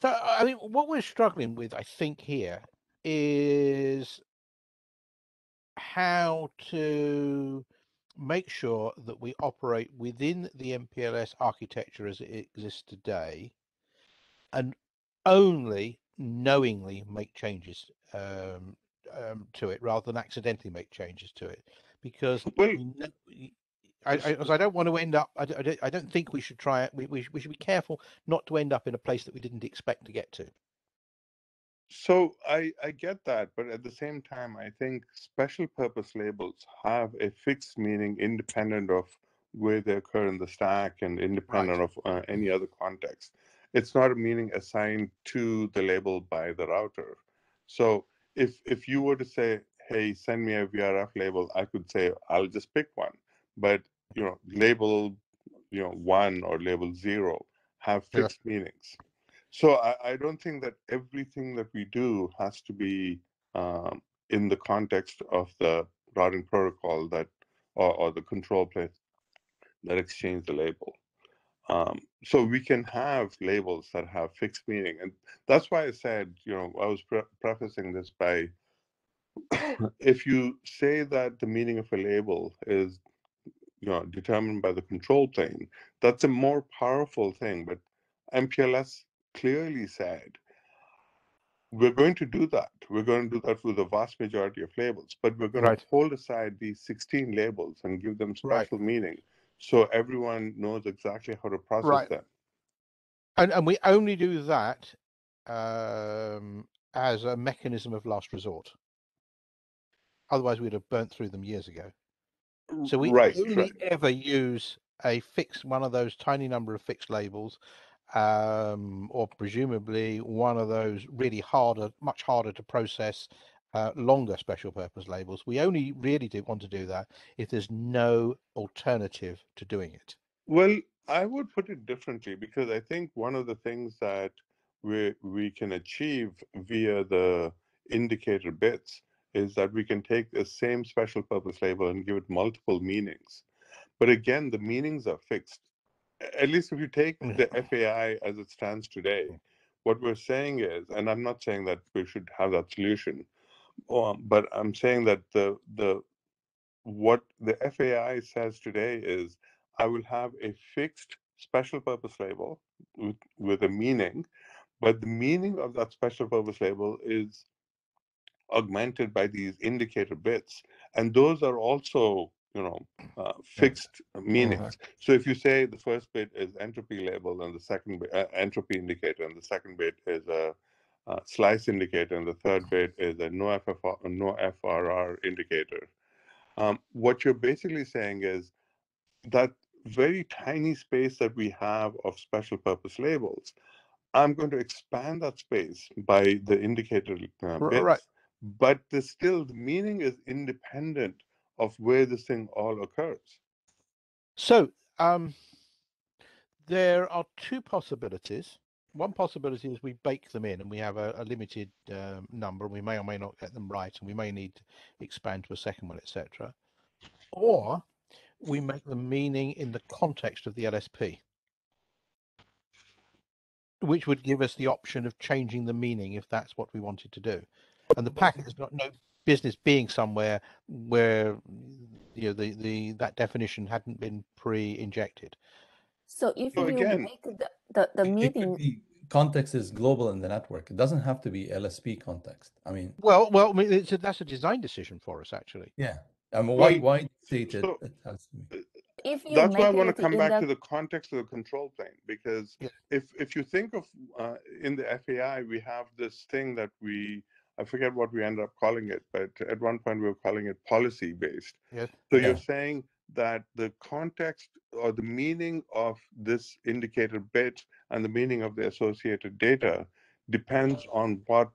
So I mean, what we're struggling with, I think, here is how to make sure that we operate within the MPLS architecture as it exists today, and only knowingly make changes um, um, to it rather than accidentally make changes to it, because Well- we kn- y- I, I, I don't want to end up. I, d- I don't, I don't think we should try it. We, we, we should be careful not to end up in a place that we didn't expect to get to. So I, I get that, but at the same time, I think special purpose labels have a fixed meaning independent of where they occur in the stack and independent of uh, any other context. It's not a meaning assigned to the label by the router. So if if you were to say, hey, send me a VRF label, I could say, I'll just pick one. But you know, label you know one or label zero have Yeah. fixed meanings. So I, I don't think that everything that we do has to be um, in the context of the routing protocol that or, or the control plane that exchange the label. Um, so we can have labels that have fixed meaning, and that's why I said, you know, I was pre- prefacing this by if you say that the meaning of a label is you know determined by the control plane, that's a more powerful thing. But MPLS clearly said we're going to do that. We're going to do that with the vast majority of labels, but we're going Right. to hold aside these 16 labels and give them Right. special meaning so everyone knows exactly how to process Right. them. And and we only do that um, as a mechanism of last resort. Otherwise, we'd have burnt through them years ago. So we right, only right. ever use a fixed one of those tiny number of fixed labels, um, or presumably one of those really harder, much harder to process, uh, longer special purpose labels. We only really do want to do that if there's no alternative to doing it. Well, I would put it differently because I think one of the things that we we can achieve via the indicator bits is that we can take the same special purpose label and give it multiple meanings. But again, the meanings are fixed. At least if you take the FAI as it stands today, what we're saying is, and I'm not saying that we should have that solution, um, but I'm saying that the the what the FAI says today is I will have a fixed special purpose label with, with a meaning, but the meaning of that special purpose label is augmented by these indicator bits. And those are also, you know, uh, fixed meanings. So if you say the first bit is entropy label and the second bit, uh, entropy indicator, and the second bit is a uh, slice indicator, and the third bit is a no FFR, no FRR indicator. Um, what you're basically saying is that very tiny space that we have of special purpose labels, I'm going to expand that space by the indicator uh, bits. right. But the still the meaning is independent of where this thing all occurs. So um, there are two possibilities. One possibility is we bake them in and we have a, a limited um, number and we may or may not get them right and we may need to expand to a second one, etc. Or we make the meaning in the context of the LSP, which would give us the option of changing the meaning if that's what we wanted to do. And the packet has got no business being somewhere where you know the, the that definition hadn't been pre-injected. So if So you again- make the, the, the meeting, be context is global in the network. It doesn't have to be LSP context. I mean, Well, well, I mean, it's a, that's a design decision for us, actually. yeah, I mean, Well, why, why state so- it has to be. If you That's why I want to come back the to the context of the control plane because Yeah. if if you think of uh, in the FAI we have this thing that we I forget what we ended up calling it, but at one point we were calling it policy based. Yes. So Yeah. you're saying that the context or the meaning of this indicator bit and the meaning of the associated data depends on what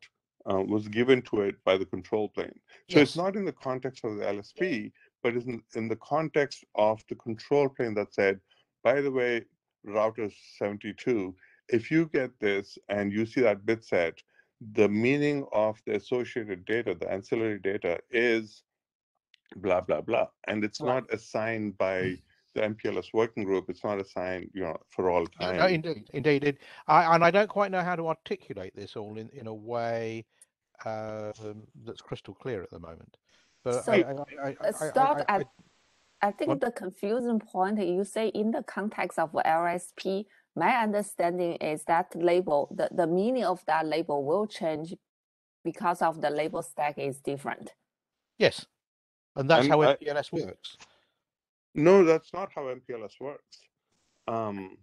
uh, was given to it by the control plane. So it's not in the context of the LSP, but it's in, in the context of the control plane that said, by the way, router 72, if you get this and you see that bit set, the meaning of the associated data, the ancillary data is blah, blah, blah. And it's Right. not assigned by the MPLS working group. It's not assigned, you know, for all time. no, indeed, indeed. It, I, and I don't quite know how to articulate this all in, in a way um, that's crystal clear at the moment. But So, I, I, I, I, uh, start I, I, at I think What? the confusing point you say in the context of LSP, my understanding is that label, the, the meaning of that label will change because of the label stack is different. yes, and that's And how I- MPLS works. No, that's not how MPLS works. Um,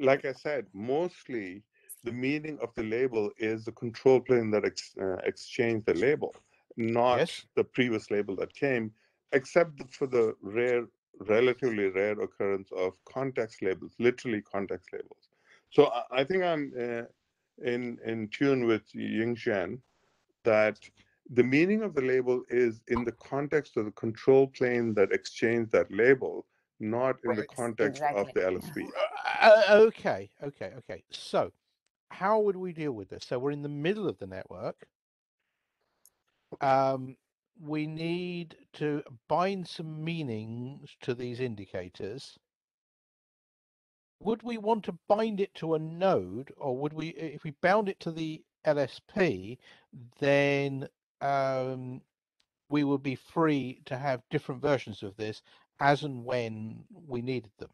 like I said, mostly the meaning of the label is the control plane that ex, uh, exchanged the label, not Yes. the previous label that came, except for the rare, relatively rare occurrence of context labels, literally context labels. So I, I think I'm uh, in in tune with Yingzhen that the meaning of the label is in the context of the control plane that exchanged that label, not in the Right. context of the LSP. Uh, okay, okay, okay. So, how would we deal with this? So we're in the middle of the network. Um, we need to bind some meanings to these indicators. Would we want to bind it to a node, or would we, if we bound it to the LSP, then um, we would be free to have different versions of this as and when we needed them.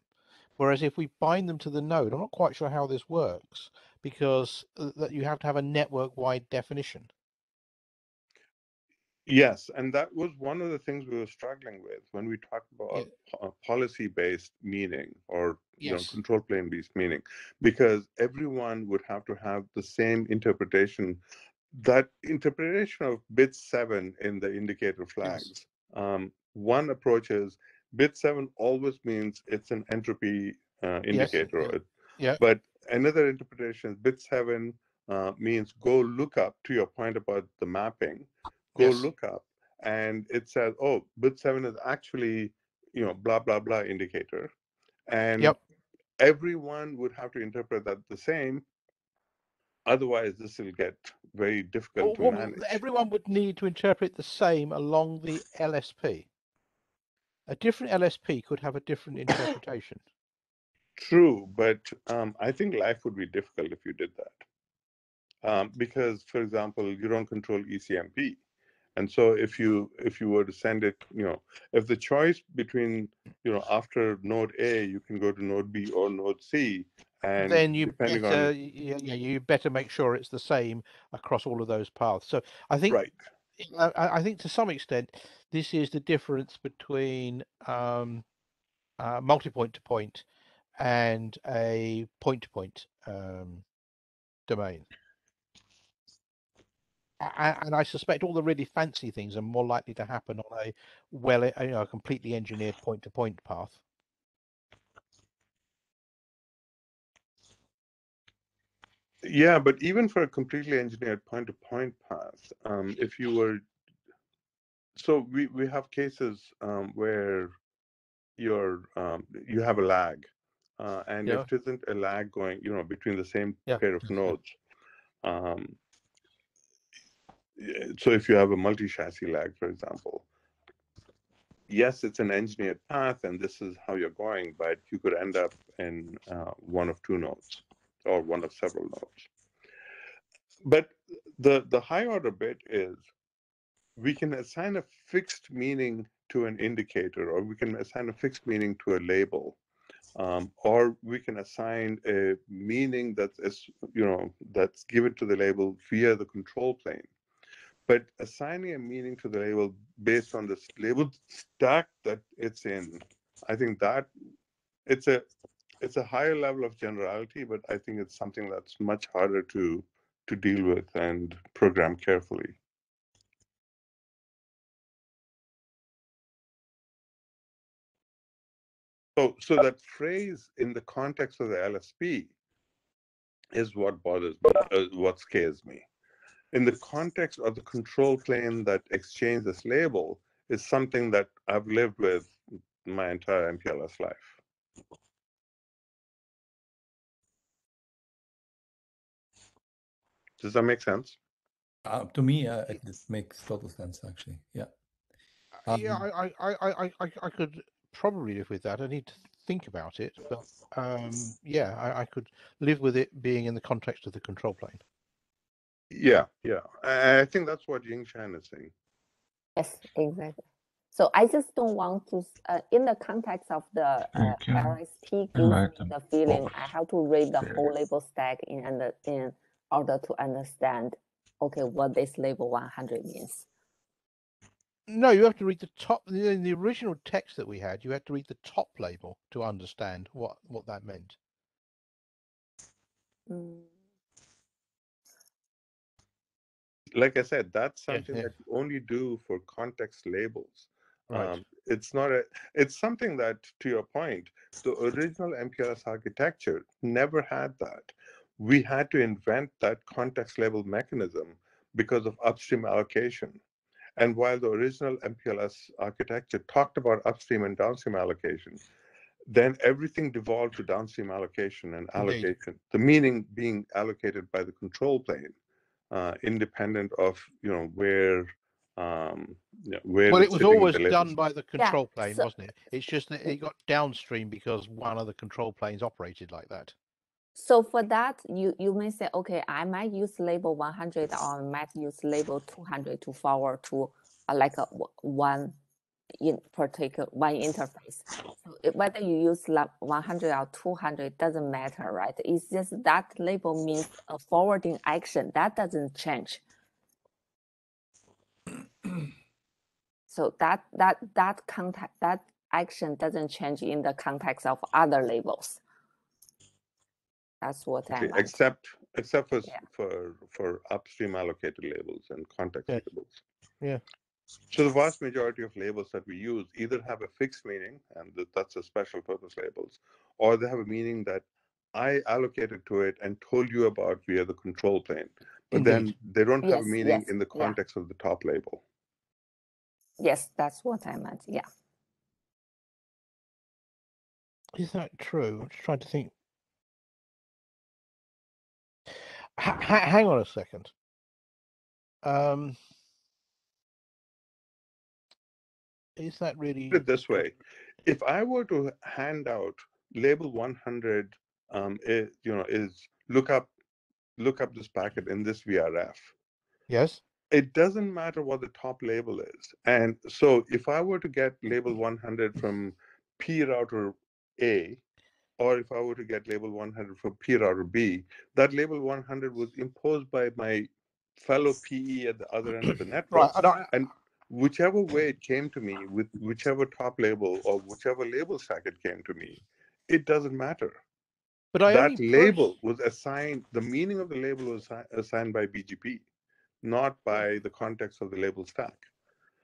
Whereas if we bind them to the node, I'm not quite sure how this works because uh, that you have to have a network-wide definition. Yes, and that was one of the things we were struggling with when we talked about Yeah. uh, policy-based meaning or you know control plane-based meaning, because everyone would have to have the same interpretation. That interpretation of bit seven in the indicator flags. Um, one approach is bit seven always means it's an entropy uh, indicator. yeah, yeah. But another interpretation is bit seven uh, means go look up to your point about the mapping go Yes. look up and it says oh bit 7 is actually you know blah blah blah indicator and Yep. everyone would have to interpret that the same otherwise this will get very difficult Well, to manage everyone would need to interpret the same along the LSP. A different LSP could have a different interpretation. true but um, i think life would be difficult if you did that um, because for example you don't control ecmp and so if you if you were to send it you know if the choice between you know after node a you can go to node b or node c and then you depending better, on yeah, you better make sure it's the same across all of those paths. So I think, right I, I I think to some extent, this is the difference between um, uh, multi-point to point and a point-to-point um, domain. And I suspect all the really fancy things are more likely to happen on a well, you know, a completely engineered point-to-point path. yeah but even for a completely engineered point to point path um, if you were so we, we have cases um, where you're um, you have a lag uh, and Yeah. if there isn't a lag going you know between the same Yeah, pair of nodes um, so if you have a multi-chassis lag for example yes it's an engineered path and this is how you're going but you could end up in uh, one of two nodes or one of several nodes. But the the high order bit is we can assign a fixed meaning to an indicator or we can assign a fixed meaning to a label um, or we can assign a meaning that's you know that's given to the label via the control plane but assigning a meaning to the label based on this label stack that it's in, I think that it's a it's a higher level of generality, but I think it's something that's much harder to to deal with and program carefully. So, so that phrase in the context of the LSP is what bothers me, uh, what scares me. In the context of the control plane that exchanges this label is something that I've lived with my entire MPLS life. Does that make sense? Uh, to me, uh, it just makes total sense, actually. Yeah. yeah, Um, I, I, I, I, I, I could probably live with that. I need to think about it, but um, yeah, I, I could live with it being in the context of the control plane. Yeah, yeah. I, I think that's what Yingzhen is saying. Yes, exactly. So I just don't want to, uh, in the context of the uh, Okay. LSP, gives me the feeling both I have to read the whole label stack in under, in order to understand, okay, what this label 100 means. No, you have to read the top. In the original text that we had, you had to read the top label to understand what what that meant. Mm, Like I said, that's something yeah. that you only do for context labels. Right. Um, it's not a. It's something that, to your point, the original MPLS architecture never had that. We had to invent that context level mechanism because of upstream allocation. And while the original MPLS architecture talked about upstream and downstream allocation, then everything devolved to downstream allocation and Indeed. allocation. The meaning being allocated by the control plane, uh, independent of you know where um, you know, where well, it was always done by the control plane, so- wasn't it? It's just that it got downstream because one of the control planes operated like that. So for that, you, you may say, okay, I might use label 100 or I might use label 200 to forward to uh, like a w- one in particular one interface. So whether you use la- 100 or 200 doesn't matter, right? It's just that label means a forwarding action that doesn't change. So that that that context that action doesn't change in the context of other labels. That's what I Okay, meant. except except for Yeah. for for upstream allocated labels and context Yeah. labels. Yeah. So the vast majority of labels that we use either have a fixed meaning, and that's a special purpose labels, or they have a meaning that I allocated to it and told you about via the control plane. But then they don't have a meaning yes, in the yeah. context of the top label. Yes, that's what I meant. Yeah. Is that true? I'm just trying to think. Ha- ha- hang on a second. Um, is that really? Put it this way: if I were to hand out label 100, um, i- you know, is look up look up this packet in this VRF. Yes. it doesn't matter what the top label is. And so if I were to get label 100 from P router A, or if I were to get label 100 from P router B, that label 100 was imposed by my fellow PE at the other end of the network. Right. And whichever way it came to me, with whichever top label or whichever label stack it came to me, it doesn't matter. but I that label was assigned, the meaning of the label was assi- assigned by BGP, not by the context of the label stack.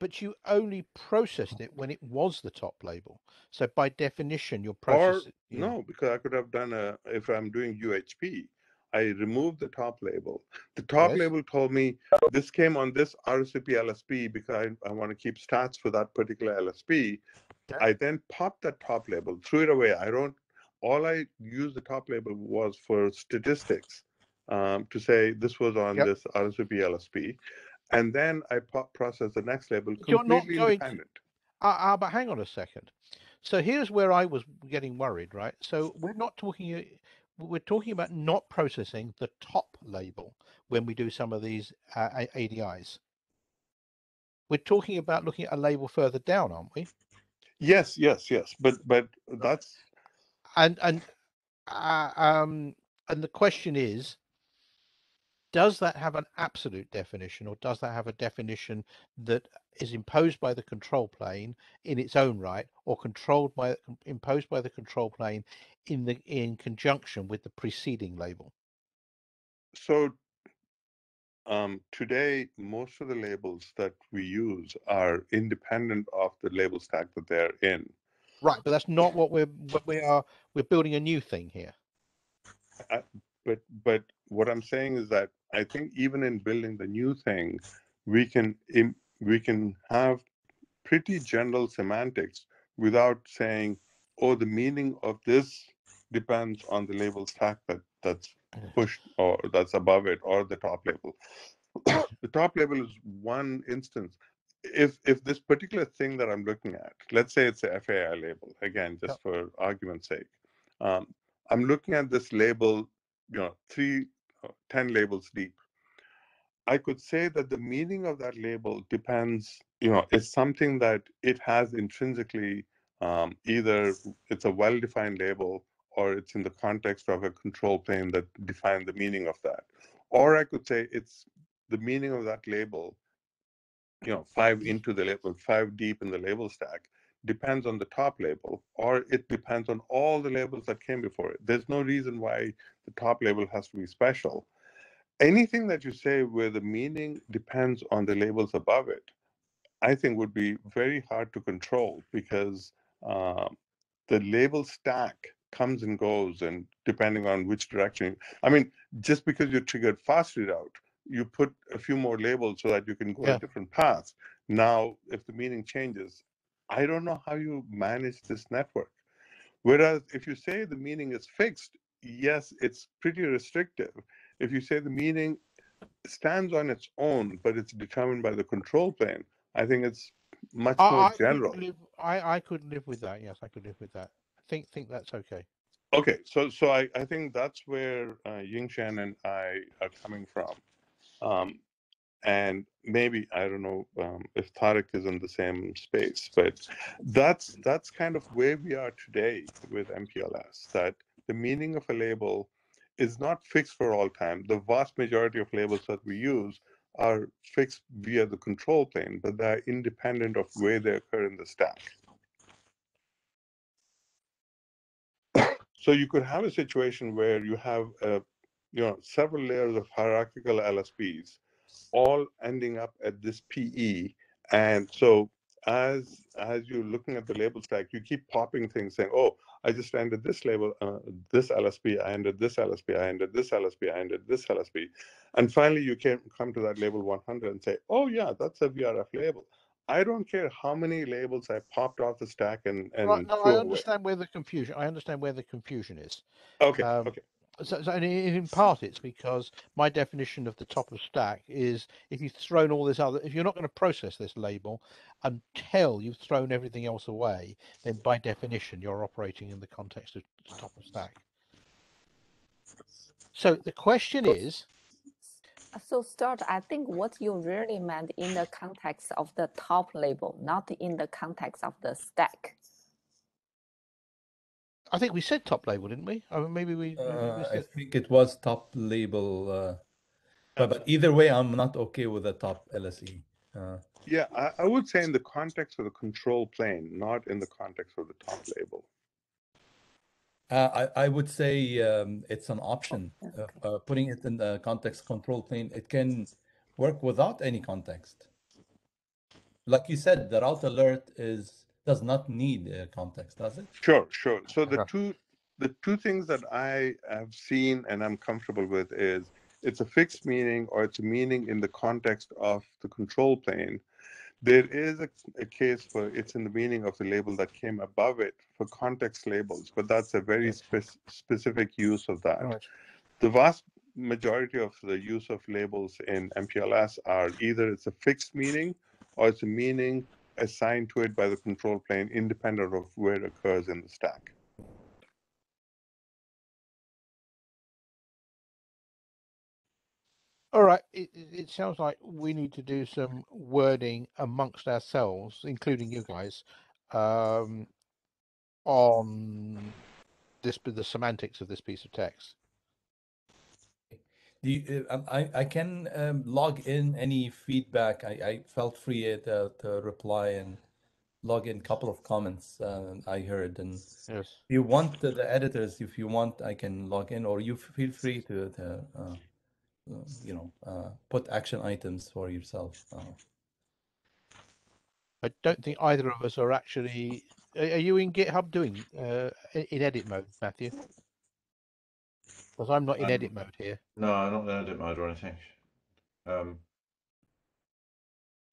but you only processed it when it was the top label. So by definition, you're processing Or processing. no, because I could have done a, if I'm doing UHP, I removed the top label. The top Yes. label told me this came on this RSVP LSP because I, I want to keep stats for that particular LSP. Yeah. I then popped that top label, threw it away. I don't, all I used the top label was for statistics um, to say this was on Yep. this RSVP LSP. And then I pop, processed the next label You're not completely going- independent. Ah, ah, but hang on a second. So here's where I was getting worried, right? So we're not talking. We're talking about not processing the top label when we do some of these uh, ADIs. We're talking about looking at a label further down, aren't we? Yes, yes, yes. But but that's And and uh, um and the question is, does that have an absolute definition or does that have a definition that is imposed by the control plane in its own right or controlled by imposed by the control plane in the in conjunction with the preceding label So um, today, most of the labels that we use are independent of the label stack that they're in. right but that's not what we're what we are we're building a new thing here But but what I'm saying is that I think even in building the new thing, we can we can have pretty general semantics without saying, oh, the meaning of this depends on the label stack that that's pushed or that's above it or the top label. the top label is one instance. If if this particular thing that I'm looking at, let's say it's a FAI label, again, just for argument's sake, um, I'm looking at this label, you know, three, 10 labels deep. I could say that the meaning of that label depends, you know, it's something that it has intrinsically, um, either it's a well-defined label or it's in the context of a control plane that define the meaning of that. Or I could say it's the meaning of that label, you know, five into the label, five deep in the label stack, depends on the top label, or it depends on all the labels that came before it. There's no reason why the top label has to be special. Anything that you say where the meaning depends on the labels above it, I think would be very hard to control because uh, the label stack comes and goes and depending on which direction. I mean, just because you triggered fast reroute, you put a few more labels so that you can go Yeah. a different path. Now, if the meaning changes, I don't know how you manage this network. Whereas if you say the meaning is fixed, yes, it's pretty restrictive. If you say the meaning stands on its own, but it's determined by the control plane, I think it's much I, more I could general. live I, I could live with that yes i could live with that i think think that's okay Okay, so so I, I think that's where uh, Yingzhen and I are coming from. Um, and maybe I don't know um, if Tarek is in the same space, but that's that's kind of where we are today with MPLS. That the meaning of a label is not fixed for all time. The vast majority of labels that we use are fixed via the control plane, but they're independent of where they occur in the stack. So you could have a situation where you have uh, you know several layers of hierarchical LSPs, all ending up at this PE, and so as as you're looking at the label stack, you keep popping things saying, "Oh, I just ended this label, uh, this LSP, I ended this LSP, I ended this LSP, I ended this LSP," and finally you can come to that label 100 and say, "Oh yeah, that's a VRF label." I don't care how many labels I popped off the stack and and right, no, i away. understand where the confusion i understand where the confusion is Okay, um, okay. So, so and in in part it's because my definition of the top of stack is if you've thrown all this other if you're not going to process this label until you've thrown everything else away then by definition you're operating in the context of top of stack so the question is So start I think what you really meant in the context of the top label, not in the context of the stack. I think we said top label didn't we I mean, maybe we, maybe we Uh, I think it was top label, uh, but, but either way, I'm not okay with the top LSE. Uh, Yeah, I, I would say in the context of the control plane, not in the context of the top label. Uh, I, I would say um, it's an option. Uh, uh, putting it in the context control plane, it can work without any context. Like you said, the router alert is does not need a context, does it? Sure, sure. So the uh-huh. two the two things that I have seen and I'm comfortable with is it's a fixed meaning or it's a meaning in the context of the control plane. There is a, a case for it's in the meaning of the label that came above it for context labels, but that's a very spec- specific use of that. Right. The vast majority of the use of labels in MPLS are either it's a fixed meaning or it's a meaning assigned to it by the control plane independent of where it occurs in the stack. All right. It, it sounds like we need to do some wording amongst ourselves, including you guys, um, on this the semantics of this piece of text. Do you, uh, um, I, I can um, log in any feedback. I, I felt free to, to reply and log in a couple of comments uh, I heard. And Yes. if you want the, the editors, if you want, I can log in, or you feel free to, to uh, you know, uh, put action items for yourself. Uh, I don't think either of us are actually. Are are you in GitHub doing uh, in edit mode, Matthew? Because I'm not in Um, edit mode here. No, I'm not in edit mode or anything. Um,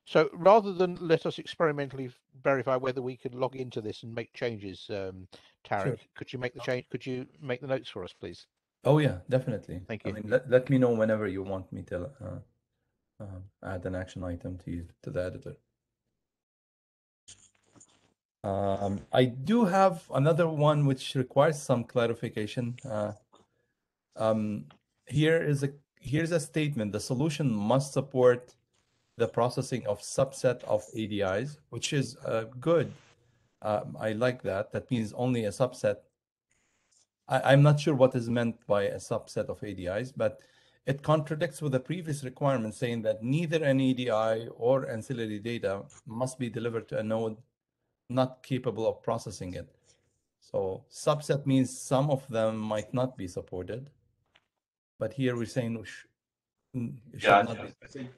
So rather than let us experimentally verify whether we could log into this and make changes, um, Tarek, could you make the change? Could you make the notes for us, please? oh yeah, definitely. Thank I you. mean, let, let me know whenever you want me to uh, uh, add an action item to you, to the editor. Um, I do have another one which requires some clarification. Uh, um, here is a here's a statement: the solution must support the processing of subset of ADIs, which is uh, good. Um, I like that. That means only a subset. I, I'm not sure what is meant by a subset of ADIs, but it contradicts with the previous requirement saying that neither an ADI or ancillary data must be delivered to a node not capable of processing it. So subset means some of them might not be supported, but here we're saying we sh- yeah, I, be. I think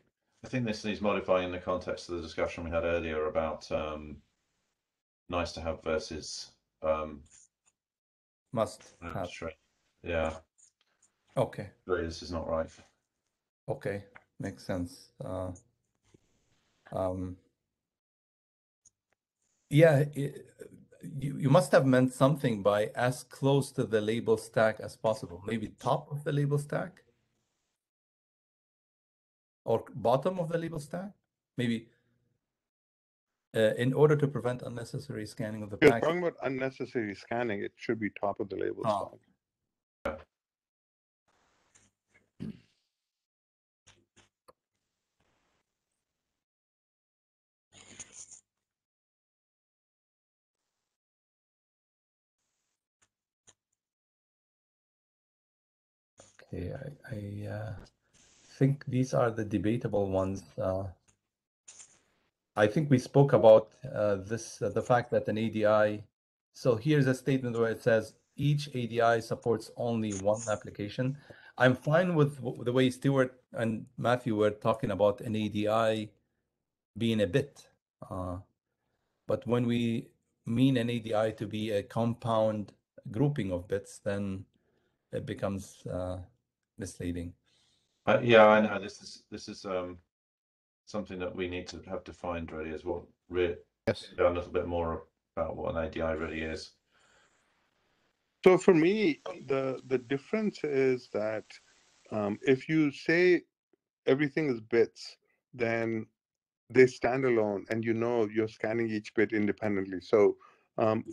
I think this needs modifying in the context of the discussion we had earlier about um, nice to have versus um, Must have. Yeah, Okay, this is not right. okay, makes sense. Uh, um, yeah, you, you must have meant something by as close to the label stack as possible. Maybe top of the label stack? Or bottom of the label stack? Maybe uh, in order to prevent unnecessary scanning of the If you're packet. talking about unnecessary scanning, it should be top of the label Oh. stack. Okay, I, I uh, think these are the debatable ones. Uh, I think we spoke about uh, this, uh, the fact that an ADI. So here's a statement where it says each ADI supports only one application. I'm fine with the way Stewart and Matthew were talking about an ADI being a bit. Uh, but when we mean an ADI to be a compound grouping of bits, then it becomes uh, misleading. Uh, yeah, I know this is this is um, something that we need to have defined really as well. Re- Yes. a little bit more about what an ADI really is. So for me, the the difference is that um, if you say everything is bits, then they stand alone, and you know you're scanning each bit independently. So um,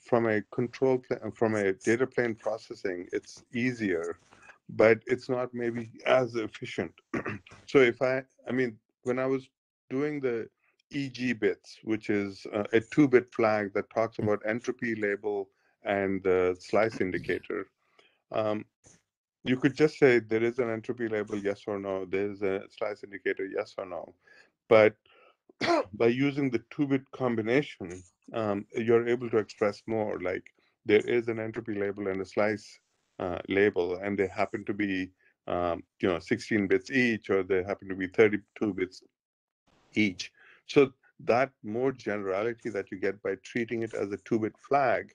from a control pla- from a data plane processing, it's easier, but it's not maybe as efficient. so if I, I mean, when I was doing the EG bits, which is uh, a two-bit flag that talks about entropy label and the slice indicator. Um, you could just say there is an entropy label, yes or no. There is a slice indicator, yes or no. But by using the two-bit combination, um, you're able to express more. Like there is an entropy label and a slice uh, label, and they happen to be, um, you know, 16 bits each, or they happen to be 32 bits each. So that more generality that you get by treating it as a two-bit flag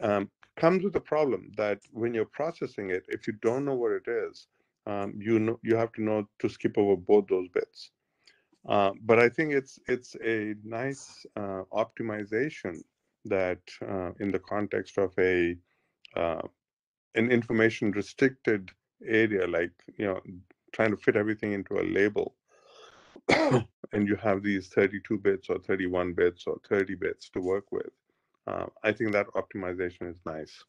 um, comes with a problem that when you're processing it, if you don't know what it is, um, you know you have to know to skip over both those bits. Uh, but I think it's it's a nice uh, optimization that uh, in the context of a uh, an information restricted area, like you know trying to fit everything into a label, and you have these 32 bits or 31 bits or 30 bits to work with. Uh, I think that optimization is nice.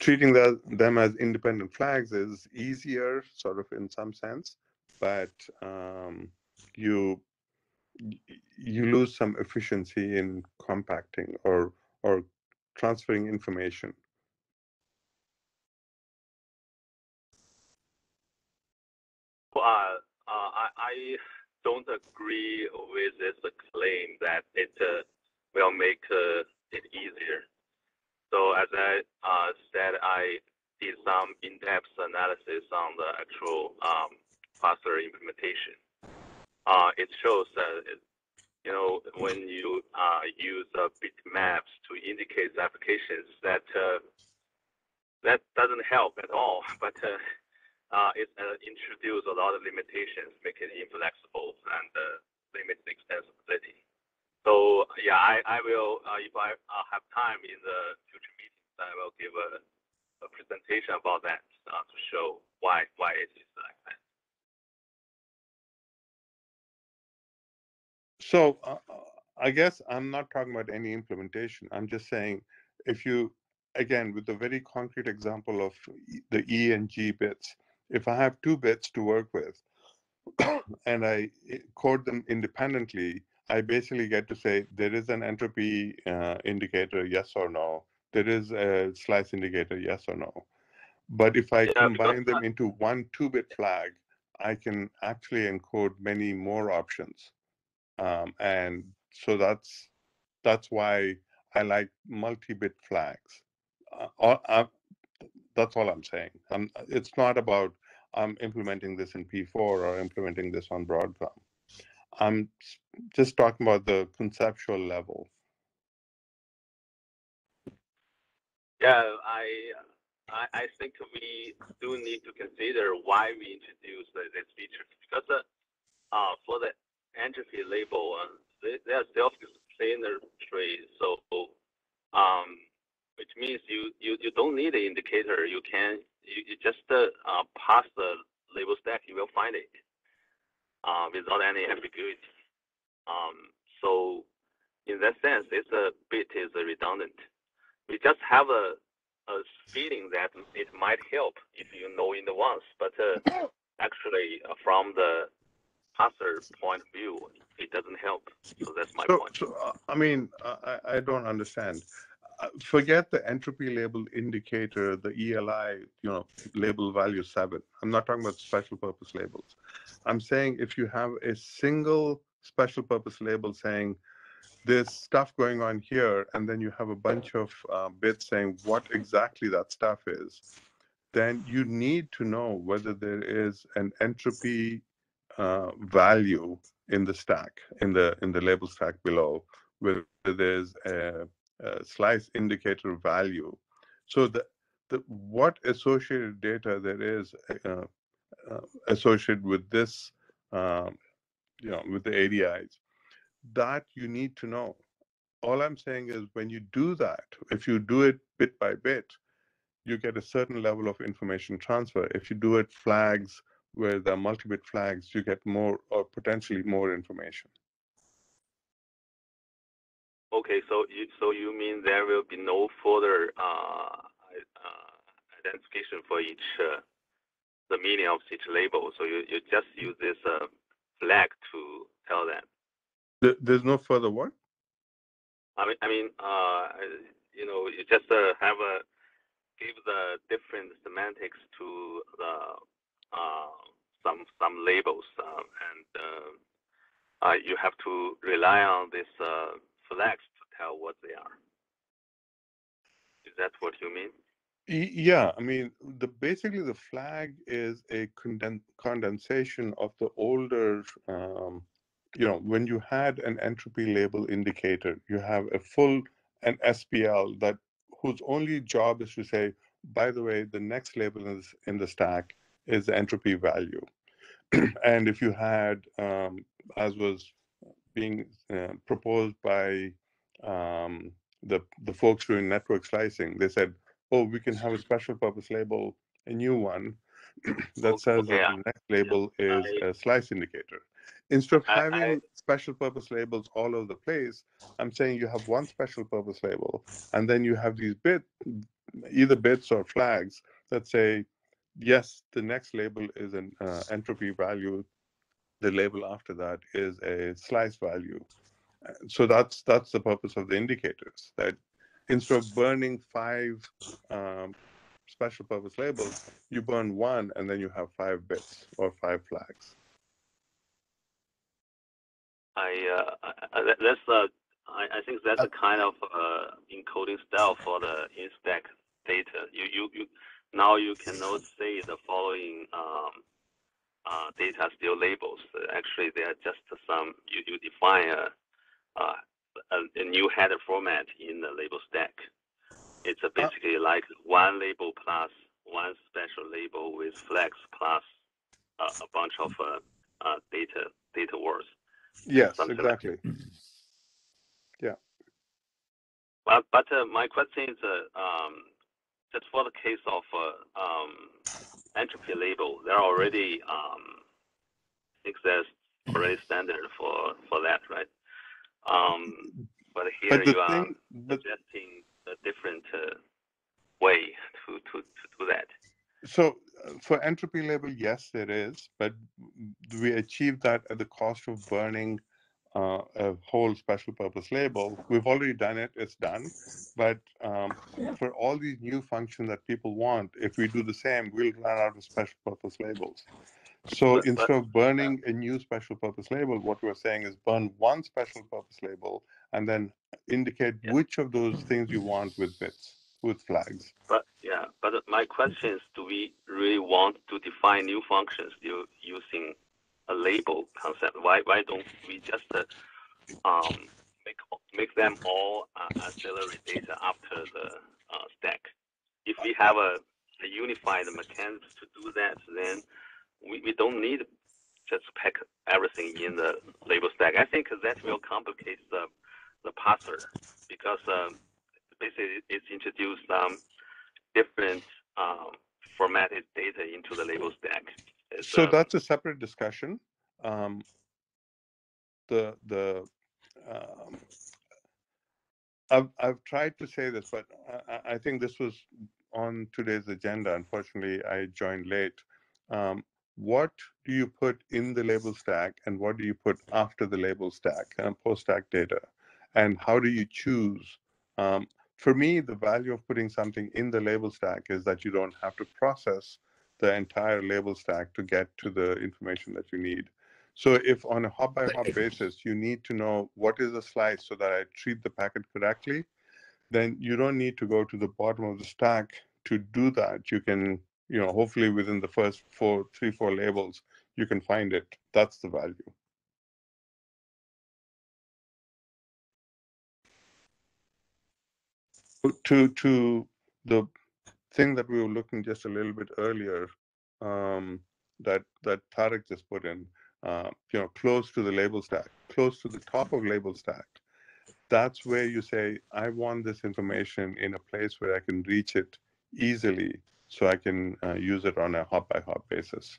Treating the, them as independent flags is easier, sort of in some sense, but um, you you lose some efficiency in compacting or or transferring information. Well, uh, uh, I, I, don't agree with this claim that it uh, will make uh, it easier. So as I uh, said, I did some in-depth analysis on the actual um, implementation. it shows that it, you know when you uh, use uh, bitmaps to indicate the applications that uh, that doesn't help at all, but uh, uh, it uh, introduces a lot of limitations, make it inflexible and uh, limit the extensibility. So yeah, I, I will, if I have time in the future meetings, I will give a, a presentation about that to show why why it is like that. So uh, I guess I'm not talking about any implementation. I'm just saying if you, again, with a very concrete example of the E and G bits, if I have two bits to work with and I code them independently, I basically get to say there is an entropy uh, indicator, yes or no. There is a slice indicator, yes or no. But if I Yeah, combine them into one two-bit flag, I can actually encode many more options. Um, and so that's that's why I like multi-bit flags. Uh, all- uh, that's all I'm saying. It's not about I'm implementing this in P4 or implementing this on Broadcom. I'm just talking about the conceptual level. Yeah, I, I, I think we do need to consider why we introduced this feature because uh, uh, for the entropy label, uh, they, they are self-explanatory. So, um, which means you, you, you don't need an indicator. You can you, you just uh, uh, parse the label stack, you will find it uh, without any ambiguity. Um, so, in that sense, it's a bit is redundant. We just have a, a feeling that it might help if you know in advance, but uh, actually, uh, from the parser point of view, it doesn't help. So that's my So, point. so uh, I mean, I, I I don't understand. Uh, forget the entropy label indicator, the ELI, you know, label value seven. I'm not talking about special purpose labels. I'm saying if you have a single special purpose label saying there's stuff going on here, and then you have a bunch of uh, bits saying what exactly that stuff is, then you need to know whether there is an entropy uh, value in the stack, in the in the label stack below, where there's a, a slice indicator value. So the the what associated data there is uh, uh, associated with this, um, you know, with the ADIs, that you need to know. All I'm saying is when you do that, if you do it bit by bit, you get a certain level of information transfer. If you do it flags where are multi-bit flags, you get more or potentially more information. Okay, so you so you mean there will be no further uh, uh, identification for each uh, the meaning of each label. So you, you just use this uh, flag to tell them. There- There's no further what? I mean, I mean, uh, you know, you just uh, have a give the different semantics to the some some labels, um, and uh, uh, you have to rely on this uh, flags to tell what they are. Is that what you mean? Yeah, I mean, the basically the flag is a conden- condensation of the older, um, you know, when you had an entropy label indicator, you have a full an SPL that whose only job is to say, by the way, the next label is in the stack is the entropy value. and if you had, um, as was being uh, proposed by um, the the folks doing network slicing, they said, oh, we can have a special purpose label, a new one that says Okay, that the next label is I- a slice indicator. Instead of I- I- having special purpose labels all over the place, I'm saying you have one special purpose label, and then you have these bit, either bits or flags that say, yes, the next label is an uh, entropy value. The label after that is a slice value. Uh, So that's that's the purpose of the indicators. That instead of burning five um, special purpose labels, you burn one and then you have five bits or five flags. I, uh, I- that's uh, I, I think that's a kind of uh, encoding style for the in-stack data. You, you, you now you cannot say the following um, uh, data still labels. Actually, they are just some you, you define a, uh, a, a new header format in the label stack. It's uh, basically like one label plus one special label with flags plus uh, a bunch of uh, uh, data data words. Yes, Something like exactly. But but uh, my question is, uh, um, just for the case of uh, um, entropy label, there are already um, there's already standard for for that, right? Um, but here But you are thing, but suggesting a different uh, way to, to to do that. So uh, for entropy label, yes, there is, but we achieve that at the cost of burning uh, a whole special purpose label. We've already done it; it's done. But um, for all these new functions that people want, if we do the same, we'll run out of special purpose labels. So But- instead but- of burning a new special purpose label, what we're saying is burn one special purpose label and then indicate Yeah. which of those things you want with bits, with flags. But yeah, but my question is, do we really want to define new functions using a label concept? Why why don't we just uh, um, make make them all uh, ancillary data after the uh, stack? If we have a, a unified mechanism to do that, then we, we don't need just pack everything in the label stack. I think that will complicate the the parser because um, basically it's introduced um, different um, formatted data into the label stack. It's, So uh, that's a separate discussion. Um, the the um, I've I've tried to say this, but I- I, I think this was on today's agenda. Unfortunately, I joined late. Um, what do you put in the label stack, and what do you put after the label stack and post stack data, and how do you choose? Um, for me, the value of putting something in the label stack is that you don't have to process the entire label stack to get to the information that you need. So if on a hop by hop basis, you need to know what is the slice so that I treat the packet correctly, then you don't need to go to the bottom of the stack to do that. You can, you know, hopefully within the first four, three, four labels, you can find it. That's the value. To to the thing that we were looking just a little bit earlier, um, that that Tarek just put in, uh, you know, close to the label stack, close to the top of label stack. That's where you say, I want this information in a place where I can reach it easily, so I can uh, use it on a hop by hop basis.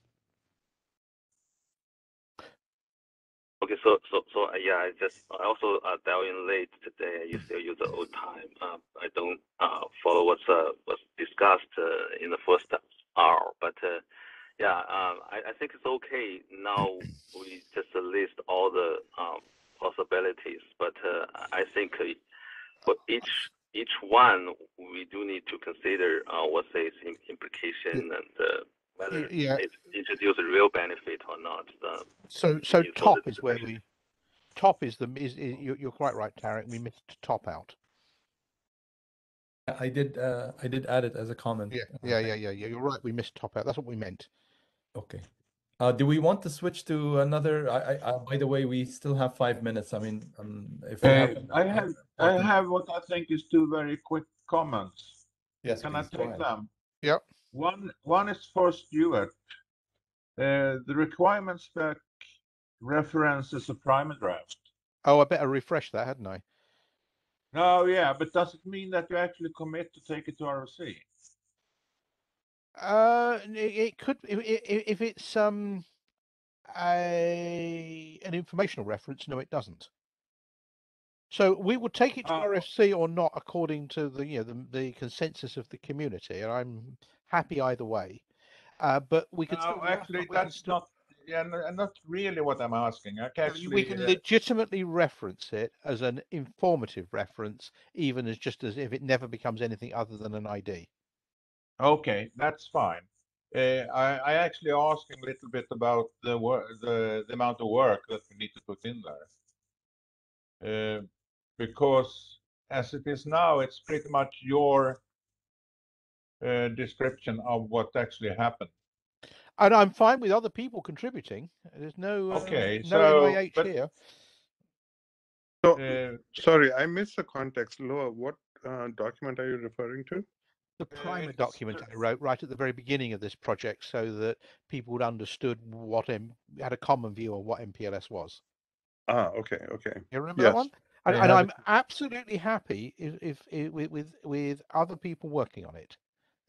Okay, so so so uh, yeah, I just I also uh, dial in late today. I still use the old time. Uh, I don't uh, follow what's uh, what's discussed uh, in the first hour, but uh, yeah, um, I, I think it's okay now. We just list all the um, possibilities, but uh, I think uh, for each each one, we do need to consider uh, what's its implication and uh, whether yeah. it introduces real benefit or not. Uh, So so top is where we top is the is, is you're, you're quite right, Tarek. We missed top out. I did uh, I did add it as a comment. Yeah, uh, yeah, yeah, yeah, yeah. You're right. We missed top out. That's what we meant. Okay. Uh, do we want to switch to another? I, I, I, by the way, we still have five minutes. I mean, um, if we Uh, have, I have I have what I think is two very quick comments. Yes, Can I please, go take ahead. them? Yep. One one is for Stewart. Uh, the requirement spec references a primer draft. Oh, I better refresh that, hadn't I? No, yeah, but does it mean that you actually commit to take it to RFC? Uh, it, it could if, if if it's um a an informational reference. No, it doesn't. So we will take it to Uh, RFC or not according to the you know the, the consensus of the community, and I'm happy either way. Uh, but we could No, actually, that's still- not. Yeah, no, not really what I'm asking. I can we can uh, legitimately reference it as an informative reference, even as just as if it never becomes anything other than an ID. Okay, that's fine. Uh, I, I actually asking a little bit about the work, the, the amount of work that we need to put in there. Uh, because as it is now, it's pretty much your uh, description of what actually happened. And I'm fine with other people contributing. There's no uh, Okay, no so, NIH but- here. So, Uh, sorry, I missed the context. Loa, what uh, document are you referring to? The primer it's, document I wrote right at the very beginning of this project, so that people would understood what M- had a common view of what MPLS was. Ah, okay, okay. You remember that one? And, I and have I'm absolutely happy if, if, if with, with with other people working on it.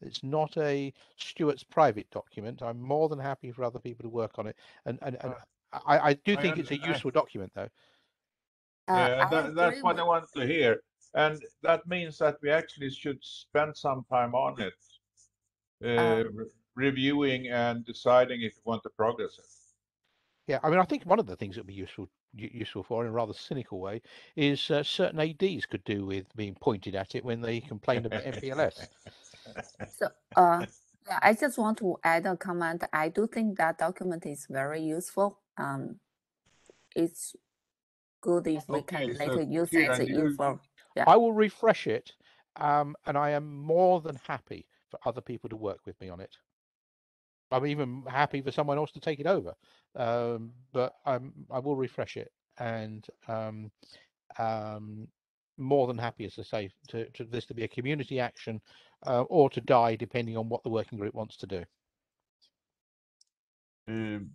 It's not a Stewart's private document. I'm more than happy for other people to work on it, and and, and Uh, I, I do I think it's a under- I- useful document, though. Uh, Yeah, I that, that's what I with- want to hear. And that means that we actually should spend some time on it, uh, Um, re- reviewing and deciding if we want to progress it. Yeah, I mean, I think one of the things that would be useful useful for in a rather cynical way is uh, certain ads could do with being pointed at it when they complain about MPLS. So, uh, yeah, I just want to add a comment. I do think that document is very useful. Um, it's good if we can so later use it as Kiran, a you- info. Yeah. I will refresh it, um, and I am more than happy for other people to work with me on it. I'm even happy for someone else to take it over, um, but I'm, I will refresh it, and um, um, more than happy, as I say, to, to this to be a community action uh, or to die, depending on what the working group wants to do. Um,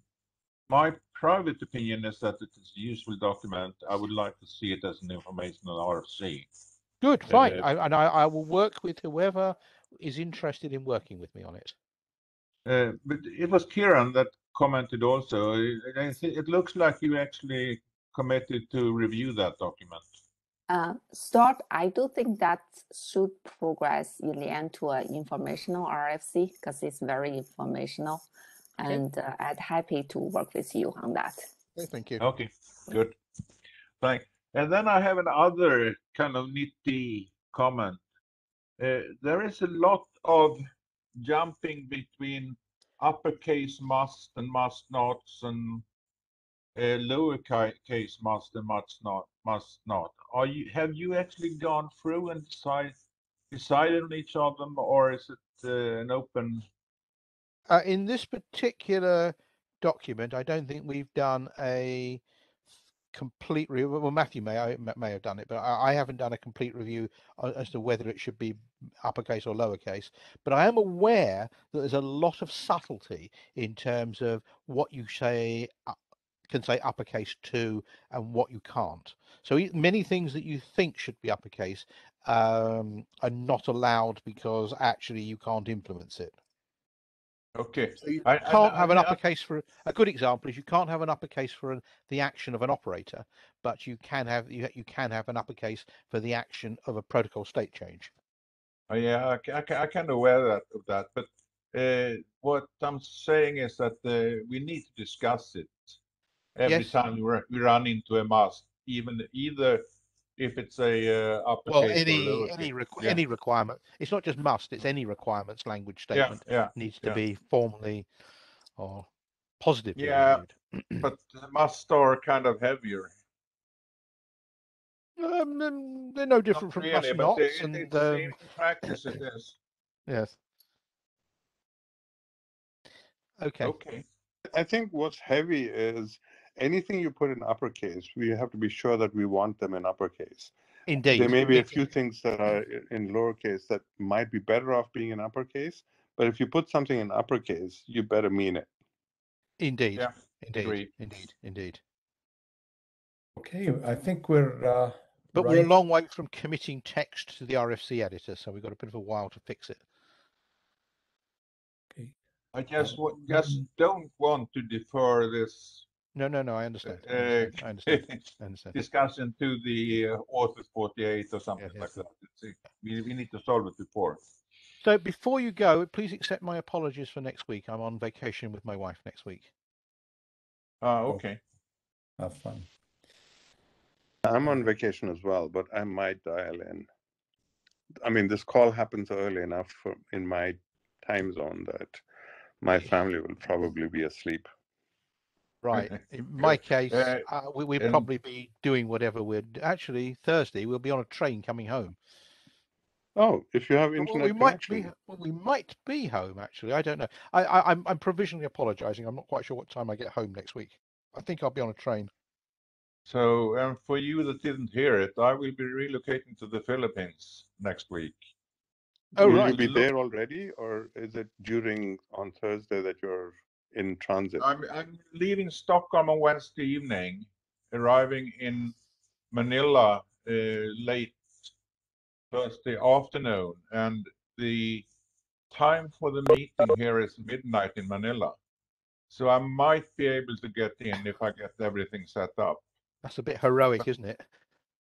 my private opinion is that it is a useful document. I would like to see it as an informational RFC. Good, fine, Uh, I, and I, I will work with whoever is interested in working with me on it. Uh, but it was Kiran that commented also. I- I It looks like you actually committed to review that document. Uh, start, I do think that should progress in the end to an informational RFC because it's very informational. Okay. And uh, I'd happy to work with you on that. Okay, thank you. Okay, good. Thank. And then I have another kind of nitty comment. Uh, there is a lot of jumping between uppercase must and must nots and uh, lowercase must and must not must not. Are you have you actually gone through and decide, decided on each of them, or is it uh, an open? Uh, in this particular document, I don't think we've done a complete review. Well, Matthew may may have done it, but I, I haven't done a complete review as to whether it should be uppercase or lowercase. But I am aware that there's a lot of subtlety in terms of what you say uh, can say uppercase to and what you can't. So many things that you think should be uppercase um, are not allowed because actually you can't implement it. Okay. So you I- I- can't have an I- uppercase for a good example is you can't have an uppercase for an, the action of an operator, but you can have you, you can have an uppercase for the action of a protocol state change. Oh, yeah, I, I, I kind of aware that, of that, but uh, what I'm saying is that uh, we need to discuss it every Yes. time we, ru- we run into a must, even either if it's a uh, uppercase Well, any any requ- Yeah. any requirement. It's not just must. It's any requirements language statement yeah, needs to yeah. be formally or positively Yeah. reviewed. but the must are kind of heavier. Um, they're no different Not from really, must but nots, it- and it's- um, in practice it is. yes. Okay. Okay. I think what's heavy is anything you put in uppercase, we have to be sure that we want them in uppercase. Indeed. There may be a few things that are in lowercase that might be better off being in uppercase, but if you put something in uppercase, you better mean it. Indeed. Yeah, Indeed. agreed. Indeed. Indeed. Okay, I think we're uh, But we're a long way from committing text to the RFC editor, so we've got a bit of a while to fix it. Okay. I just wa- just don't want to defer this No, no, no. I understand. I uh, understand. I understand. I understand. discussion to the uh, AUTH48 or something yeah. like that. It's, uh, we, we need to solve it before. So before you go, please accept my apologies for next week. I'm on vacation with my wife next week. Ah, okay. Have fun. I'm on vacation as well, but I might dial in. I mean, this call happens early enough for, in my time zone that my family will probably be asleep. Right. In my case, Uh, uh, we, we'd and- probably be doing whatever we're actually Thursday. We'll be on a train coming home. Oh, if you have Well, internet we might be. Well, we might be home. Actually, I don't know. I, I I'm I'm provisionally apologising. I'm not quite sure what time I get home next week. I think I'll be on a train. So, um, for you that didn't hear it, I will be relocating to the Philippines next week. Oh, will you right. be Look- there already, or is it during on Thursday that you're in transit? I'm, I'm leaving Stockholm on Wednesday evening, arriving in Manila uh, late Thursday afternoon, and the time for the meeting here is midnight in Manila. So I might be able to get in if I get everything set up. That's a bit heroic, isn't it?